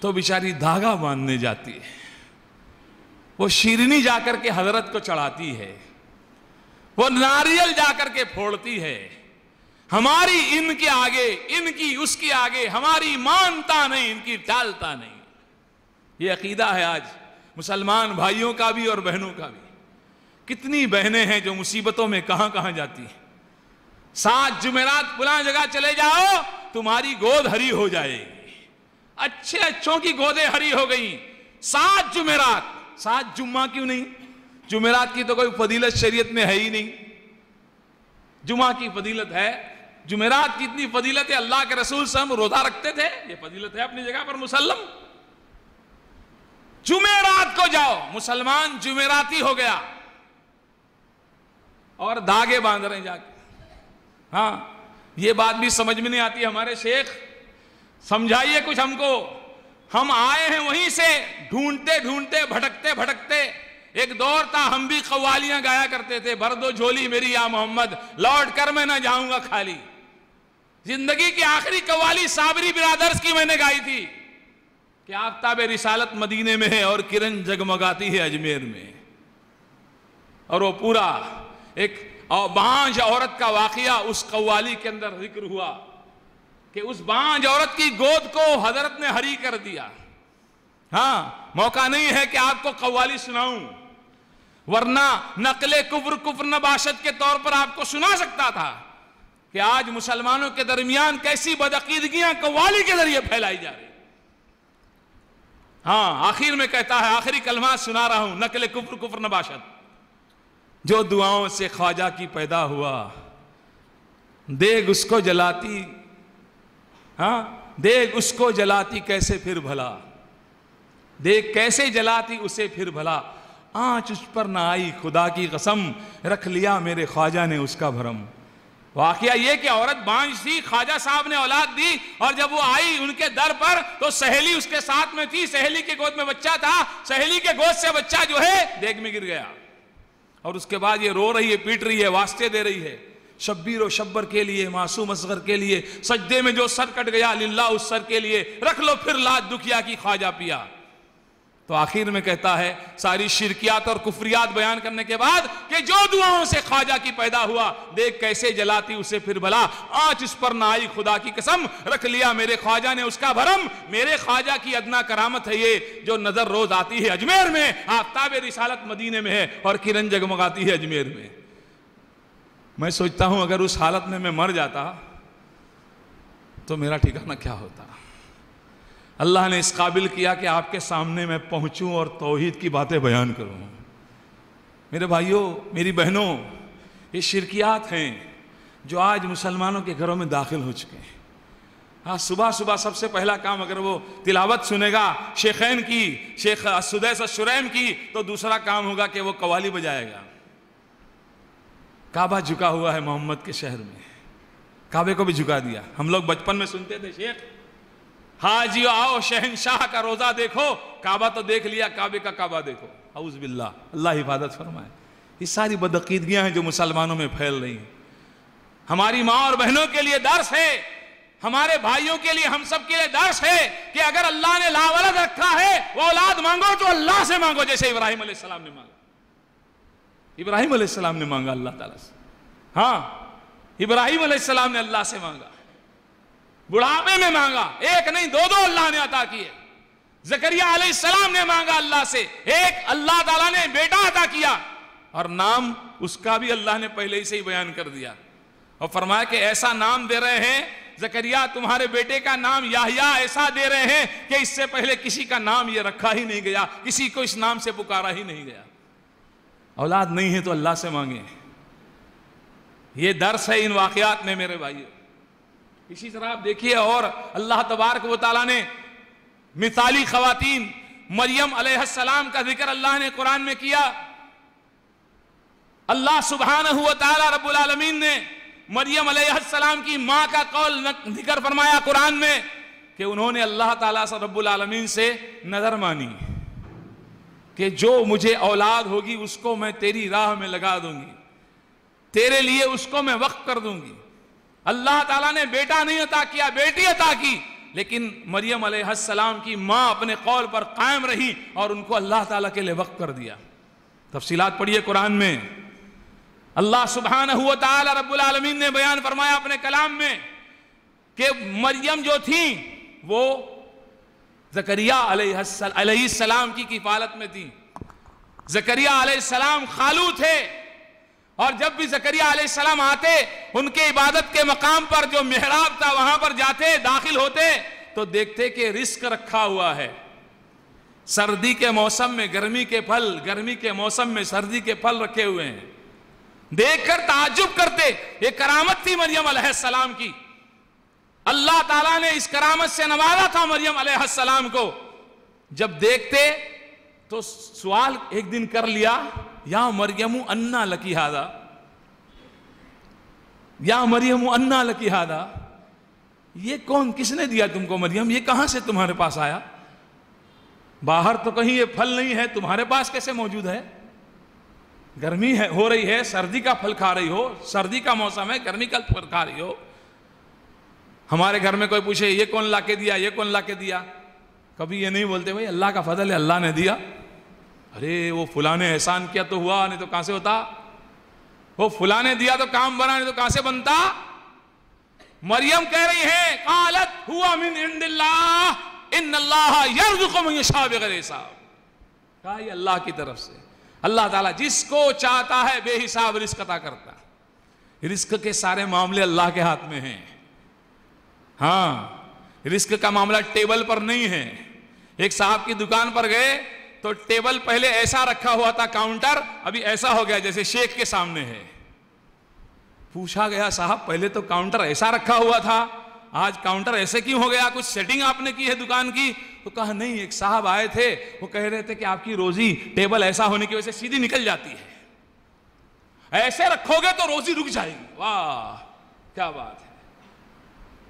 تو بیچاری دھاگا باندھنے جاتی ہے۔ وہ شیرنی جا کر کے حضرت کو چڑھاتی ہے۔ وہ ناریل جا کر کے پھوڑتی ہے۔ ہماری ان کے آگے، ان کی اس کے آگے، ہماری مانتا نہیں، ان کی ٹالتا نہیں۔ یہ عقیدہ ہے آج مسلمان بھائیوں کا بھی اور بہنوں کا بھی۔ کتنی بہنیں ہیں جو مصیبتوں میں کہاں کہاں جاتی ہیں۔ سات جمعرات پلان جگہ چلے جاؤ، تمہاری گود ہری ہو جائے گی۔ اچھے اچھوں کی گودیں ہری ہو گئی سات جمعرات۔ سات جمعہ کیوں نہیں؟ جمعرات کی تو کوئی فضیلت شریعت میں ہے ہی نہیں۔ جمعہ کی فضیلت ہے۔ جمعرات کی اتنی فضیلت ہے، اللہ کے رسول سے ہم روزہ رکھتے تھے۔ یہ فضیلت ہے اپنی جگہ پر مسلم۔ جمعرات کو جاؤ۔ مسلمان جمعراتی ہو گیا۔ اور دھاگے باندھ رہے ہیں جا کے۔ ہاں یہ بات بھی سمجھ میں نہیں آتی ہمارے شیخ۔ سمجھائیے کچھ ہم کو۔ ہم آئے ہیں وہیں سے، ڈھونڈتے ڈھونڈتے، بھٹکتے بھٹکتے۔ ایک دور تھا، ہم بھی قوالیاں گایا کرتے تھے۔ بھر دو جھولی میری یا محمد، لوٹ کر میں نہ جاؤں گا خالی۔ زندگی کی آخری قوالی صابری برادرز کی میں نے گائی تھی۔ کہ آفتاب رسالت مدینے میں ہے اور کرن جگمگاتی ہے اجمیر میں۔ اور وہ پورا ایک بانج عورت کا واقعہ اس قوالی کے اندر ذکر ہوا۔ کہ اس بانج عورت کی گود کو حضرت نے ہری کر دیا۔ ہاں موقع نہیں ہے کہ آپ کو قوالی سناؤں۔ ورنہ نقل کفر کفر نباشت کے طور پر آپ کو سنا سکتا تھا کہ آج مسلمانوں کے درمیان کیسی بدعقیدگیاں قوالی کے ذریعے پھیلائی جا رہی۔ ہاں آخر میں کہتا ہے، آخری کلمات سنا رہا ہوں، نقل کفر کفر نباشت جو دعاؤں سے خواجہ کی پیدا ہوا، دیگ اس کو جلاتی ہاں اس کو جلاتی کیسے پھر بھلا۔ دیکھ کیسے جلاتی اسے پھر بھلا۔ آنچ اس پر نہ آئی، خدا کی قسم، رکھ لیا میرے خواجہ نے اس کا بھرم۔ واقعہ یہ کہ عورت بانج تھی، خواجہ صاحب نے اولاد دی اور جب وہ آئی ان کے در پر تو سہیلی اس کے ساتھ میں تھی۔ سہیلی کے گود میں بچہ تھا۔ سہیلی کے گود سے بچہ جو ہے، دیگ میں گر گیا۔ اور اس کے بعد یہ رو رہی ہے، پیٹ رہی ہے، واسطے دے رہی ہے۔ شبیر و شبر کے لیے، معصوم اصغر کے لیے، سجدے میں جو سر کٹ گیا، للہ اس سر کے لیے، رکھ لو پھر لاد دکھیا کی خواجہ پیا۔ تو آخر میں کہتا ہے، ساری شرکیات اور کفریات بیان کرنے کے بعد کہ جو دعاؤں سے خواجہ کی پیدا ہوا، دیکھ کیسے جلاتی اسے پھر بلا آنچ اس پر نہ آئی خدا کی قسم، رکھ لیا میرے خواجہ نے اس کا بھرم۔ میرے خواجہ کی ادنا کرامت ہے یہ جو نظر روز آتی ہے اجمیر میں۔ آفتاب رسالت مدینے میں ہے اور کرن جگمگاتی ہے اجمیر میں۔ میں سوچتا ہوں اگر اس حالت میں میں مر جاتا تو میرا ٹھکانہ کیا ہوتا؟ اللہ نے اس قابل کیا کہ آپ کے سامنے میں پہنچوں اور توحید کی باتیں بیان کروں۔ میرے بھائیوں، میری بہنوں، یہ شرکیات ہیں جو آج مسلمانوں کے گھروں میں داخل ہو چکے ہیں۔ ہاں صبح صبح سب سے پہلا کام اگر وہ تلاوت سنے گا، شیخین کی، شیخ سدیس الشریم کی، تو دوسرا کام ہوگا کہ وہ قوالی بجائے گا۔ کعبہ جھکا ہوا ہے محمد کے شہر میں۔ کعبے کو بھی جھکا دیا۔ ہم لوگ بچپن میں سنتے تھے، شیخ حاجی آؤ شہنشاہ کا روزہ دیکھو۔ کعبہ تو دیکھ لیا، کعبے کا کعبہ دیکھو۔ اعوذ باللہ، اللہ حفاظت فرمائے۔ یہ ساری بدعقیدگیاں ہیں جو مسلمانوں میں پھیل رہی ہیں۔ ہماری ماں اور بہنوں کے لیے درس ہے۔ ہمارے بھائیوں کے لیے، ہم سب کے لیے درس ہے کہ اگر اللہ نے لاولد رکھا ہے، وہ اولاد مانگو تو اللہ سے مانگو، جیسے ابراہیم علیہ السلام نے مانگا۔ ابراہیم علیہ السلام نے مانگا اللہ تعالیٰ سے۔ ہاں ابراہیم علیہ السلام نے اللہ سے مانگا۔ بڑھاپے میں مانگا، ایک نہیں، دو دو اللہ نے عطا کیے۔ زکریہ علیہ السلام نے مانگا اللہ سے۔ ایک اللہ تعالیٰ نے، بیٹا عطا کیا۔ اور نام اس کا بھی اللہ نے پہلے ہی سے ہی بیان کر دیا۔ اور فرمایا کہ ایسا نام دے رہے ہیں زکریہ تمہارے بیٹے کا نام یاہیا ایسا دے رہے ہیں کہ اس سے پہلے کسی کا نام یہ رکھا ہی نہیں گیا، کسی کو اس نام سے پکارا ہی نہیں گیا۔ اولاد نہیں ہے تو اللہ سے مانگیں۔ یہ درس ہے ان واقعات میں میرے بھائی اسی طرح آپ دیکھیے اور اللہ تبارک و تعالیٰ نے مثالی خواتین، مریم علیہ السلام کا ذکر اللہ نے قرآن میں کیا۔ اللہ سبحانہ و تعالیٰ رب العالمین نے مریم علیہ السلام کی ماں کا قول ذکر فرمایا قرآن میں کہ انہوں نے اللہ تعالیٰ سے رب العالمین سے نظر مانی۔ کہ جو مجھے اولاد ہوگی اس کو میں تیری راہ میں لگا دوں گی، تیرے لیے اس کو میں وقت کر دوں گی۔ اللہ تعالیٰ نے بیٹا نہیں عطا کیا، بیٹی عطا کی، لیکن مریم علیہ السلام کی ماں اپنے قول پر قائم رہی اور ان کو اللہ تعالیٰ کے لیے وقت کر دیا۔ تفصیلات پڑھیے قرآن میں۔ اللہ سبحانہ ہوا رب العالمین نے بیان فرمایا اپنے کلام میں کہ مریم جو تھی، وہ زکریہ علیہ السلام کی کفالت میں تھی زکریہ علیہ السلام خالو تھے۔ اور جب بھی زکریہ علیہ السلام آتے، ان کے عبادت کے مقام پر جو محراب تھا، وہاں پر جاتے، داخل ہوتے، تو دیکھتے کہ رزق رکھا ہوا ہے۔ سردی کے موسم میں گرمی کے پھل، گرمی کے موسم میں سردی کے پھل رکھے ہوئے ہیں۔ دیکھ کر تعجب کرتے، یہ کرامت تھی مریم علیہ السلام کی۔ اللہ تعالیٰ نے اس کرامت سے نوازا تھا مریم علیہ السلام کو۔ جب دیکھتے تو سوال ایک دن کر لیا، یا مریم انا لکی ہادا یا مریم انا لکی ہادا یہ کون، کس نے دیا تم کو مریم؟ یہ کہاں سے تمہارے پاس آیا؟ باہر تو کہیں یہ پھل نہیں ہے، تمہارے پاس کیسے موجود ہے؟ گرمی ہے، ہو رہی ہے، سردی کا پھل کھا رہی ہو، سردی کا موسم ہے، گرمی کا پھل کھا رہی ہو۔ ہمارے گھر میں کوئی پوچھے، یہ کون لا کے دیا، یہ کون لا کے دیا؟ کبھی یہ نہیں بولتے، بھائی، اللہ کا فضل ہے، اللہ نے دیا۔ ارے، وہ فلاں نے احسان کیا تو ہوا، نہیں تو کہاں سے ہوتا؟ وہ فلاں نے دیا تو کام بنا، نہیں تو کہاں سے بنتا؟ مریم کہہ رہی ہے قالت ہوا من عند اللہ، ان اللہ یرزق من یشاء بغیر حساب۔ کہا، یہ اللہ کی طرف سے۔ اللہ تعالیٰ جس کو چاہتا ہے، بے حساب رزق عطا کرتا۔ رزق کے سارے معاملے اللہ کے ہاتھ میں ہیں۔ ہاں رزق کا معاملہ ٹیبل پر نہیں ہے۔ ایک صاحب کی دکان پر گئے تو ٹیبل پہلے ایسا رکھا ہوا تھا کاؤنٹر، ابھی ایسا ہو گیا جیسے شیخ کے سامنے ہے۔ پوچھا گیا، صاحب پہلے تو کاؤنٹر ایسا رکھا ہوا تھا، آج کاؤنٹر ایسے کیوں ہو گیا؟ کچھ سیٹنگ آپ نے کی ہے دکان کی؟ تو کہا، نہیں، ایک صاحب آئے تھے، وہ کہہ رہے تھے کہ آپ کی روزی ٹیبل ایسا ہونے کی وجہ سے سیدھی نکل جاتی ہے۔ ایسے رکھو گے تو روزی رک جائے گی۔ واہ، کیا بات ہے۔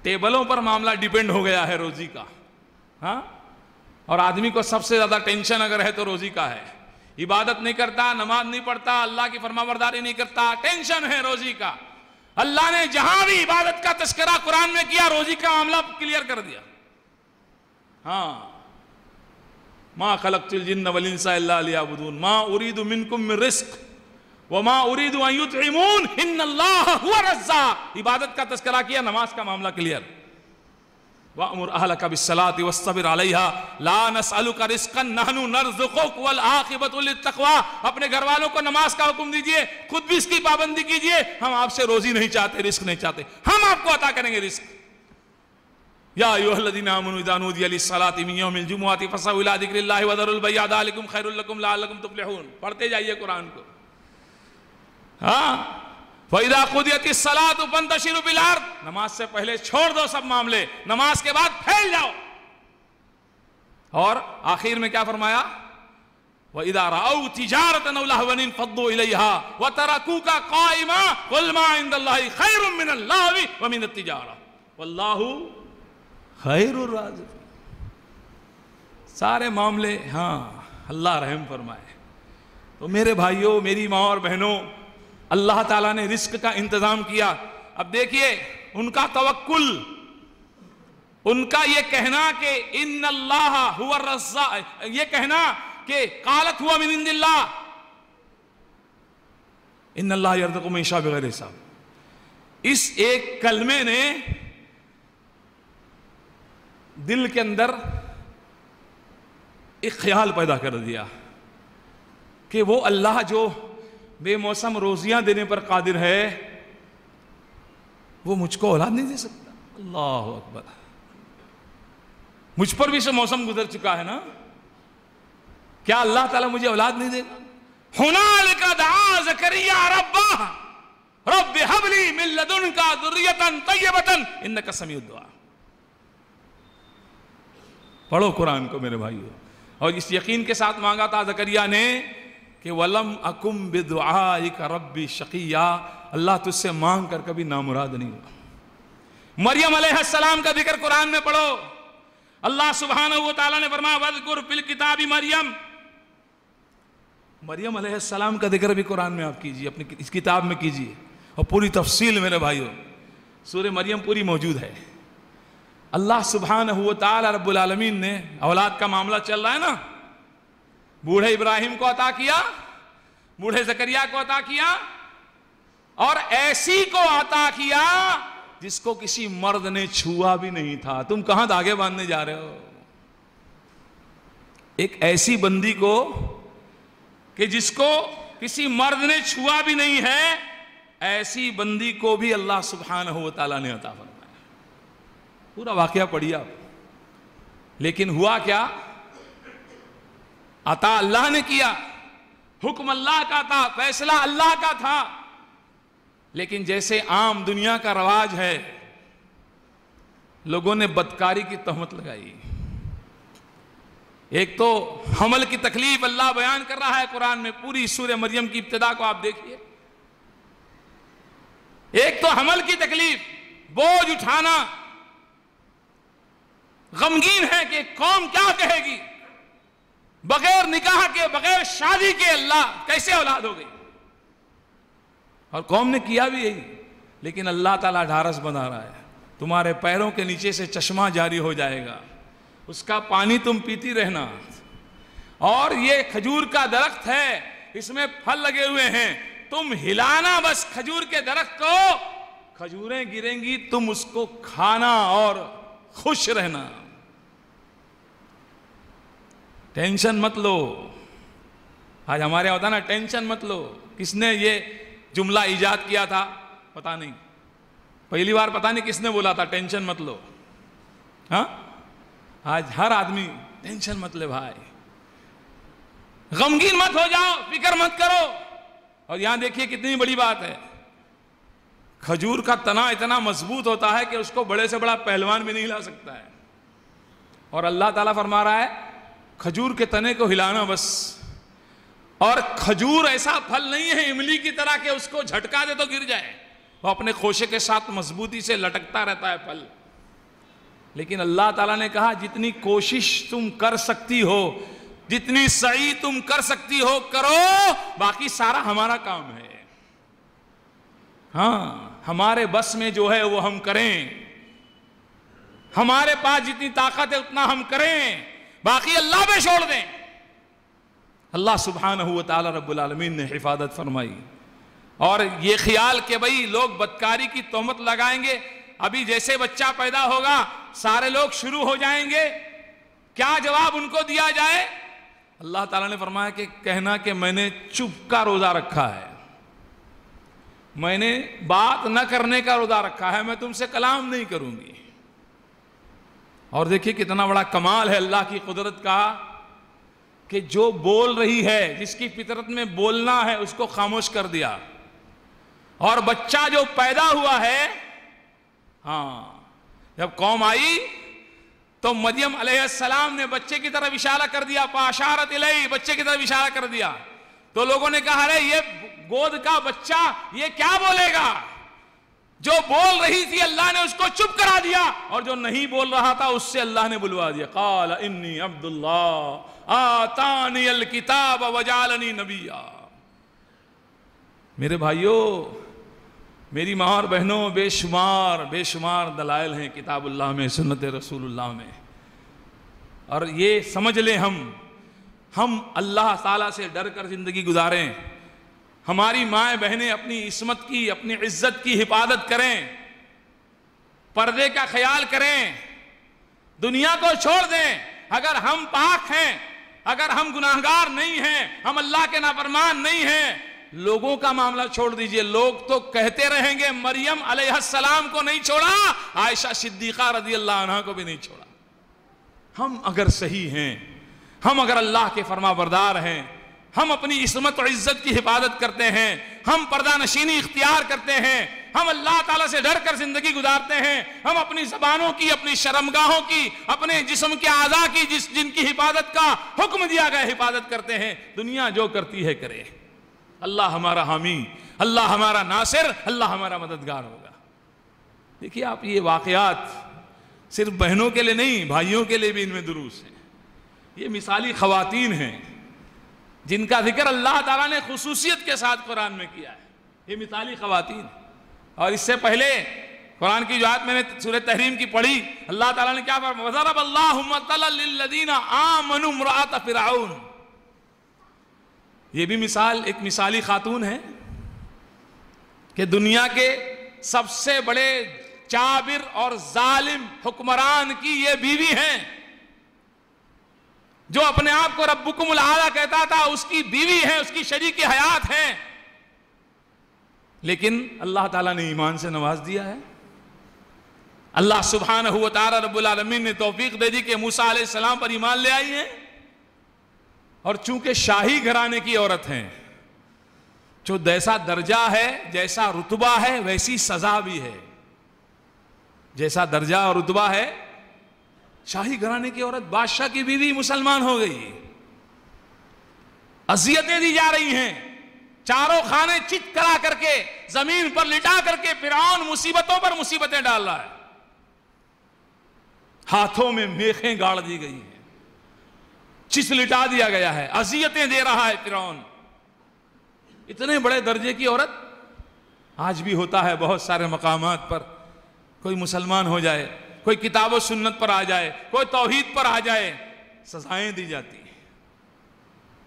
ٹیبلوں پر معاملہ ڈیپینڈ ہو گیا ہے روزی کا۔ ہاں؟ اور آدمی کو سب سے زیادہ ٹینشن اگر ہے تو روزی کا ہے۔ عبادت نہیں کرتا، نماز نہیں پڑھتا، اللہ کی فرما برداری نہیں کرتا، ٹینشن ہے روزی کا۔ اللہ نے جہاں بھی عبادت کا تذکرہ قرآن میں کیا، روزی کا معاملہ کلیئر کر دیا۔ ہاں۔ ما خلقت الجن والانس الا ليعبدون۔ ما اريد منكم من رزق۔ وما اريد ان يطعمون ان الله هو الرزاق. عبادت کا تذکرہ کیا، نماز کا معاملہ کلیئر وامر اهلك بالصلاه واصطبر عليها لا نسالك رزقا، نحن نرزقك والعاقبه للتقوى. اپنے گھر والوں کو نماز کا حکم دیجیے، خود بھی اس کی پابندی کیجیے. ہم آپ سے روزی نہیں چاہتے، رزق نہیں چاہتے. ہم آپ کو عطا کریں گے رزق. یا ایوہ الذین آمنوا اذا نودی للصلاة من یوم الجمعہ فسعوا الى ذکر اللہ وذروا البیع ذلکم خیر لکم لعلکم تفلحون. پڑھتے جائیے قرآن کو. ہاں؟ فَإِذَا قُدِيَتِ الصَّلَاةُ فَانْتَشِرُوا فِي نماز سے پہلے چھوڑ دو سب معاملے، نماز کے بعد پھیل جاؤ۔ اور آخر میں کیا فرمایا؟ وَإِذَا رَأَوْا تِجَارَةً أَوْ لَهْوًا انفضوا إِلَيْهَا وَتَرَكُوكَ قَائِمًا قُلْ مَا عِندَ اللَّهِ خَيْرٌ مِّنَ اللَّهِ وَمِنَ التِّجَارَةِ۔ وَاللَّهُ خَيْرُ الرَّازِقِينَ۔ سارے معاملے ہاں اللہ رحم فرمائے۔ تو میرے بھائیوں، میری ماں اور بہنوں اللہ تعالیٰ نے رزق کا انتظام کیا۔ اب دیکھیے، ان کا توکل، ان کا یہ کہنا کہ ان اللہ ہوا رزا یہ کہنا کہ قالت ہوا من اللہ۔ ان اللہ یرزق من شاء بغیر حساب۔ اس ایک کلمے نے دل کے اندر ایک خیال پیدا کر دیا کہ وہ اللہ جو بے موسم روزیاں دینے پر قادر ہے۔ وہ مجھ کو اولاد نہیں دے سکتا۔ اللہ اکبر۔ مجھ پر بھی سے موسم گزر چکا ہے نا۔ کیا اللہ تعالیٰ مجھے اولاد نہیں دے گا؟ ہنالک دعا زکریا ربا رب حبلی من لدنکا ذریتا طیبتا انکا سمیع الدعا۔ پڑھو قرآن کو میرے بھائیو۔ اور اس یقین کے ساتھ مانگا تھا زکریہ نے کہ ولم اکم بدعائک ربی شقیہ، اللہ تجھ سے مانگ کر کبھی نامراد نہیں ہوا۔ مریم علیہ السلام کا ذکر قرآن میں پڑھو۔ اللہ سبحانہ و تعالیٰ نے فرمایا وَذْكُرْ فِي الْكِتَابِ مریم۔ مریم علیہ السلام کا ذکر بھی قرآن میں آپ کیجیے، اپنی اس کتاب میں کیجیے۔ اور پوری تفصیل میرے بھائیو، سورہ مریم پوری موجود ہے۔ اللہ سبحانہ و تعالیٰ رب العالمین نے، اولاد کا معاملہ چل رہا ہے نا بوڑھے ابراہیم کو عطا کیا، بوڑھے زکریہ کو عطا کیا اور ایسی کو عطا کیا جس کو کسی مرد نے چھوا بھی نہیں تھا۔ تم کہاں دھاگے باندھنے جا رہے ہو؟ ایک ایسی بندی کو کہ جس کو کسی مرد نے چھوا بھی نہیں ہے، ایسی بندی کو بھی اللہ سبحانہ و تعالیٰ نے عطا فرمایا۔ پورا واقعہ پڑھیا لیکن ہوا کیا؟ عطا اللہ نے کیا، حکم اللہ کا تھا، فیصلہ اللہ کا تھا۔ لیکن جیسے عام دنیا کا رواج ہے، لوگوں نے بدکاری کی تہمت لگائی۔ ایک تو حمل کی تکلیف اللہ بیان کر رہا ہے قرآن میں، پوری سورہ مریم کی ابتدا کو آپ دیکھیے۔ ایک تو حمل کی تکلیف، بوجھ اٹھانا۔ غمگین ہے کہ قوم کیا کہے گی؟ بغیر نکاح کے، بغیر شادی کے اللہ کیسے اولاد ہو گئی اور قوم نے کیا بھی یہی، لیکن اللہ تعالیٰ ڈھارس بنا رہا ہے۔ تمہارے پیروں کے نیچے سے چشمہ جاری ہو جائے گا۔ اس کا پانی تم پیتی رہنا۔ اور یہ کھجور کا درخت ہے، اس میں پھل لگے ہوئے ہیں۔ تم ہلانا بس کھجور کے درخت کو۔ کھجوریں گریں گی، تم اس کو کھانا اور خوش رہنا۔ ٹینشن مت لو۔ آج ہمارے ہوتا نا، ٹینشن مت لو۔ کس نے یہ جملہ ایجاد کیا تھا؟ پتا نہیں۔ پہلی بار پتا نہیں کس نے بولا تھا، ٹینشن مت لو۔ ہاں؟ آج ہر آدمی، ٹینشن مت لے بھائی۔ غمگین مت ہو جاؤ، فکر مت کرو۔ اور یہاں دیکھیے کتنی بڑی بات ہے۔ کھجور کا تنا اتنا مضبوط ہوتا ہے کہ اس کو بڑے سے بڑا پہلوان بھی نہیں ہلا سکتا ہے۔ اور اللہ تعالیٰ فرما رہا ہے کھجور کے تنے کو ہلانا بس۔ اور کھجور ایسا پھل نہیں ہے املی کی طرح کہ اس کو جھٹکا دے تو گر جائے۔ وہ اپنے خوشے کے ساتھ مضبوطی سے لٹکتا رہتا ہے پھل۔ لیکن اللہ تعالیٰ نے کہا، جتنی کوشش تم کر سکتی ہو، جتنی سعی تم کر سکتی ہو، کرو۔ باقی سارا ہمارا کام ہے۔ ہاں ہمارے بس میں جو ہے وہ ہم کریں۔ ہمارے پاس جتنی طاقت ہے، اتنا ہم کریں۔ باقی اللہ پہ چھوڑ دیں۔ اللہ سبحانہ و تعالی رب العالمین نے حفاظت فرمائی۔ اور یہ خیال کہ بھائی لوگ بدکاری کی تہمت لگائیں گے، ابھی جیسے بچہ پیدا ہوگا، سارے لوگ شروع ہو جائیں گے، کیا جواب ان کو دیا جائے؟ اللہ تعالیٰ نے فرمایا کہ کہنا کہ میں نے چپ کا روزہ رکھا ہے۔ میں نے بات نہ کرنے کا روزہ رکھا ہے، میں تم سے کلام نہیں کروں گی۔ اور دیکھیے کتنا بڑا کمال ہے اللہ کی قدرت کا کہ جو بول رہی ہے، جس کی فطرت میں بولنا ہے، اس کو خاموش کر دیا۔ اور بچہ جو پیدا ہوا ہے ہاں جب قوم آئی تو مدیم علیہ السلام نے بچے کی طرف اشارہ کر دیا پاشارت الہی بچے کی طرف اشارہ کر دیا۔ تو لوگوں نے کہا رہے یہ گود کا بچہ، یہ کیا بولے گا؟ جو بول رہی تھی اللہ نے اس کو چپ کرا دیا اور جو نہیں بول رہا تھا اس سے اللہ نے بلوا دیا۔ قال، انی عبداللہ، آتانی الکتاب وجالنی نبیا۔ میرے بھائیوں میری ماں اور بہنوں، بے شمار بے شمار دلائل ہیں کتاب اللہ میں، سنت رسول اللہ میں۔ اور یہ سمجھ لیں ہم ہم اللہ تعالیٰ سے ڈر کر زندگی گزاریں۔ ہماری مائیں بہنیں اپنی عصمت کی، اپنی عزت کی حفاظت کریں، پردے کا خیال کریں، دنیا کو چھوڑ دیں۔ اگر ہم پاک ہیں، اگر ہم گناہگار نہیں ہیں، ہم اللہ کے نافرمان نہیں ہیں، لوگوں کا معاملہ چھوڑ دیجیے۔ لوگ تو کہتے رہیں گے، مریم علیہ السلام کو نہیں چھوڑا، عائشہ صدیقہ رضی اللہ عنہ کو بھی نہیں چھوڑا۔ ہم اگر صحیح ہیں، ہم اگر اللہ کے فرما بردار ہیں ہم اپنی عصمت اور عزت کی حفاظت کرتے ہیں، ہم پردہ نشینی اختیار کرتے ہیں، ہم اللہ تعالیٰ سے ڈر کر زندگی گزارتے ہیں، ہم اپنی زبانوں کی، اپنی شرمگاہوں کی، اپنے جسم کے اعضاء کی، جس جن کی حفاظت کا حکم دیا گیا حفاظت کرتے ہیں۔ دنیا جو کرتی ہے کرے۔ اللہ ہمارا حامی، اللہ ہمارا ناصر، اللہ ہمارا مددگار ہوگا۔ دیکھیے آپ یہ واقعات صرف بہنوں کے لیے نہیں، بھائیوں کے لیے بھی ان میں دروس ہیں۔ یہ مثالی خواتین ہیں۔ جن کا ذکر اللہ تعالیٰ نے خصوصیت کے ساتھ قرآن میں کیا ہے۔ یہ مثالی خواتین اور اس سے پہلے قرآن کی جو آیت میں نے سورہ تحریم کی پڑھی، اللہ تعالیٰ نے کیا فرمایا؟ وَضَرَبَ اللَّهُ مَثَلًا لِلَّذِينَ آمَنُوا امْرَأَتَ فِرْعَوْنَ۔ یہ بھی مثال، ایک مثالی خاتون ہے کہ دنیا کے سب سے بڑے چابر اور ظالم حکمران کی یہ بیوی ہیں۔ جو اپنے آپ کو ربکم العالی کہتا تھا، اس کی بیوی ہے، اس کی شریک حیات ہے۔ لیکن اللہ تعالیٰ نے ایمان سے نواز دیا ہے۔ اللہ سبحانہ و تعالی رب العالمین نے توفیق دے دی کہ موسیٰ علیہ السلام پر ایمان لے آئی ہیں۔ اور چونکہ شاہی گھرانے کی عورت ہیں، جو جیسا درجہ ہے، جیسا رتبہ ہے، ویسی سزا بھی ہے۔ جیسا درجہ اور رتبہ ہے شاہی گھرانے کی عورت بادشاہ کی بیوی مسلمان ہو گئی۔ اذیتیں دی جا رہی ہیں۔ چاروں خانے چت کرا کر کے، زمین پر لٹا کر کے فرعون مصیبتوں پر مصیبتیں ڈال رہا ہے۔ ہاتھوں میں میخیں گاڑ دی گئی ہیں۔ چس لٹا دیا گیا ہے۔ اذیتیں دے رہا ہے فرعون۔ اتنے بڑے درجے کی عورت آج بھی ہوتا ہے بہت سارے مقامات پر۔ کوئی مسلمان ہو جائے۔ کوئی کتاب و سنت پر آ جائے، کوئی توحید پر آ جائے، سزائیں دی جاتی ہیں۔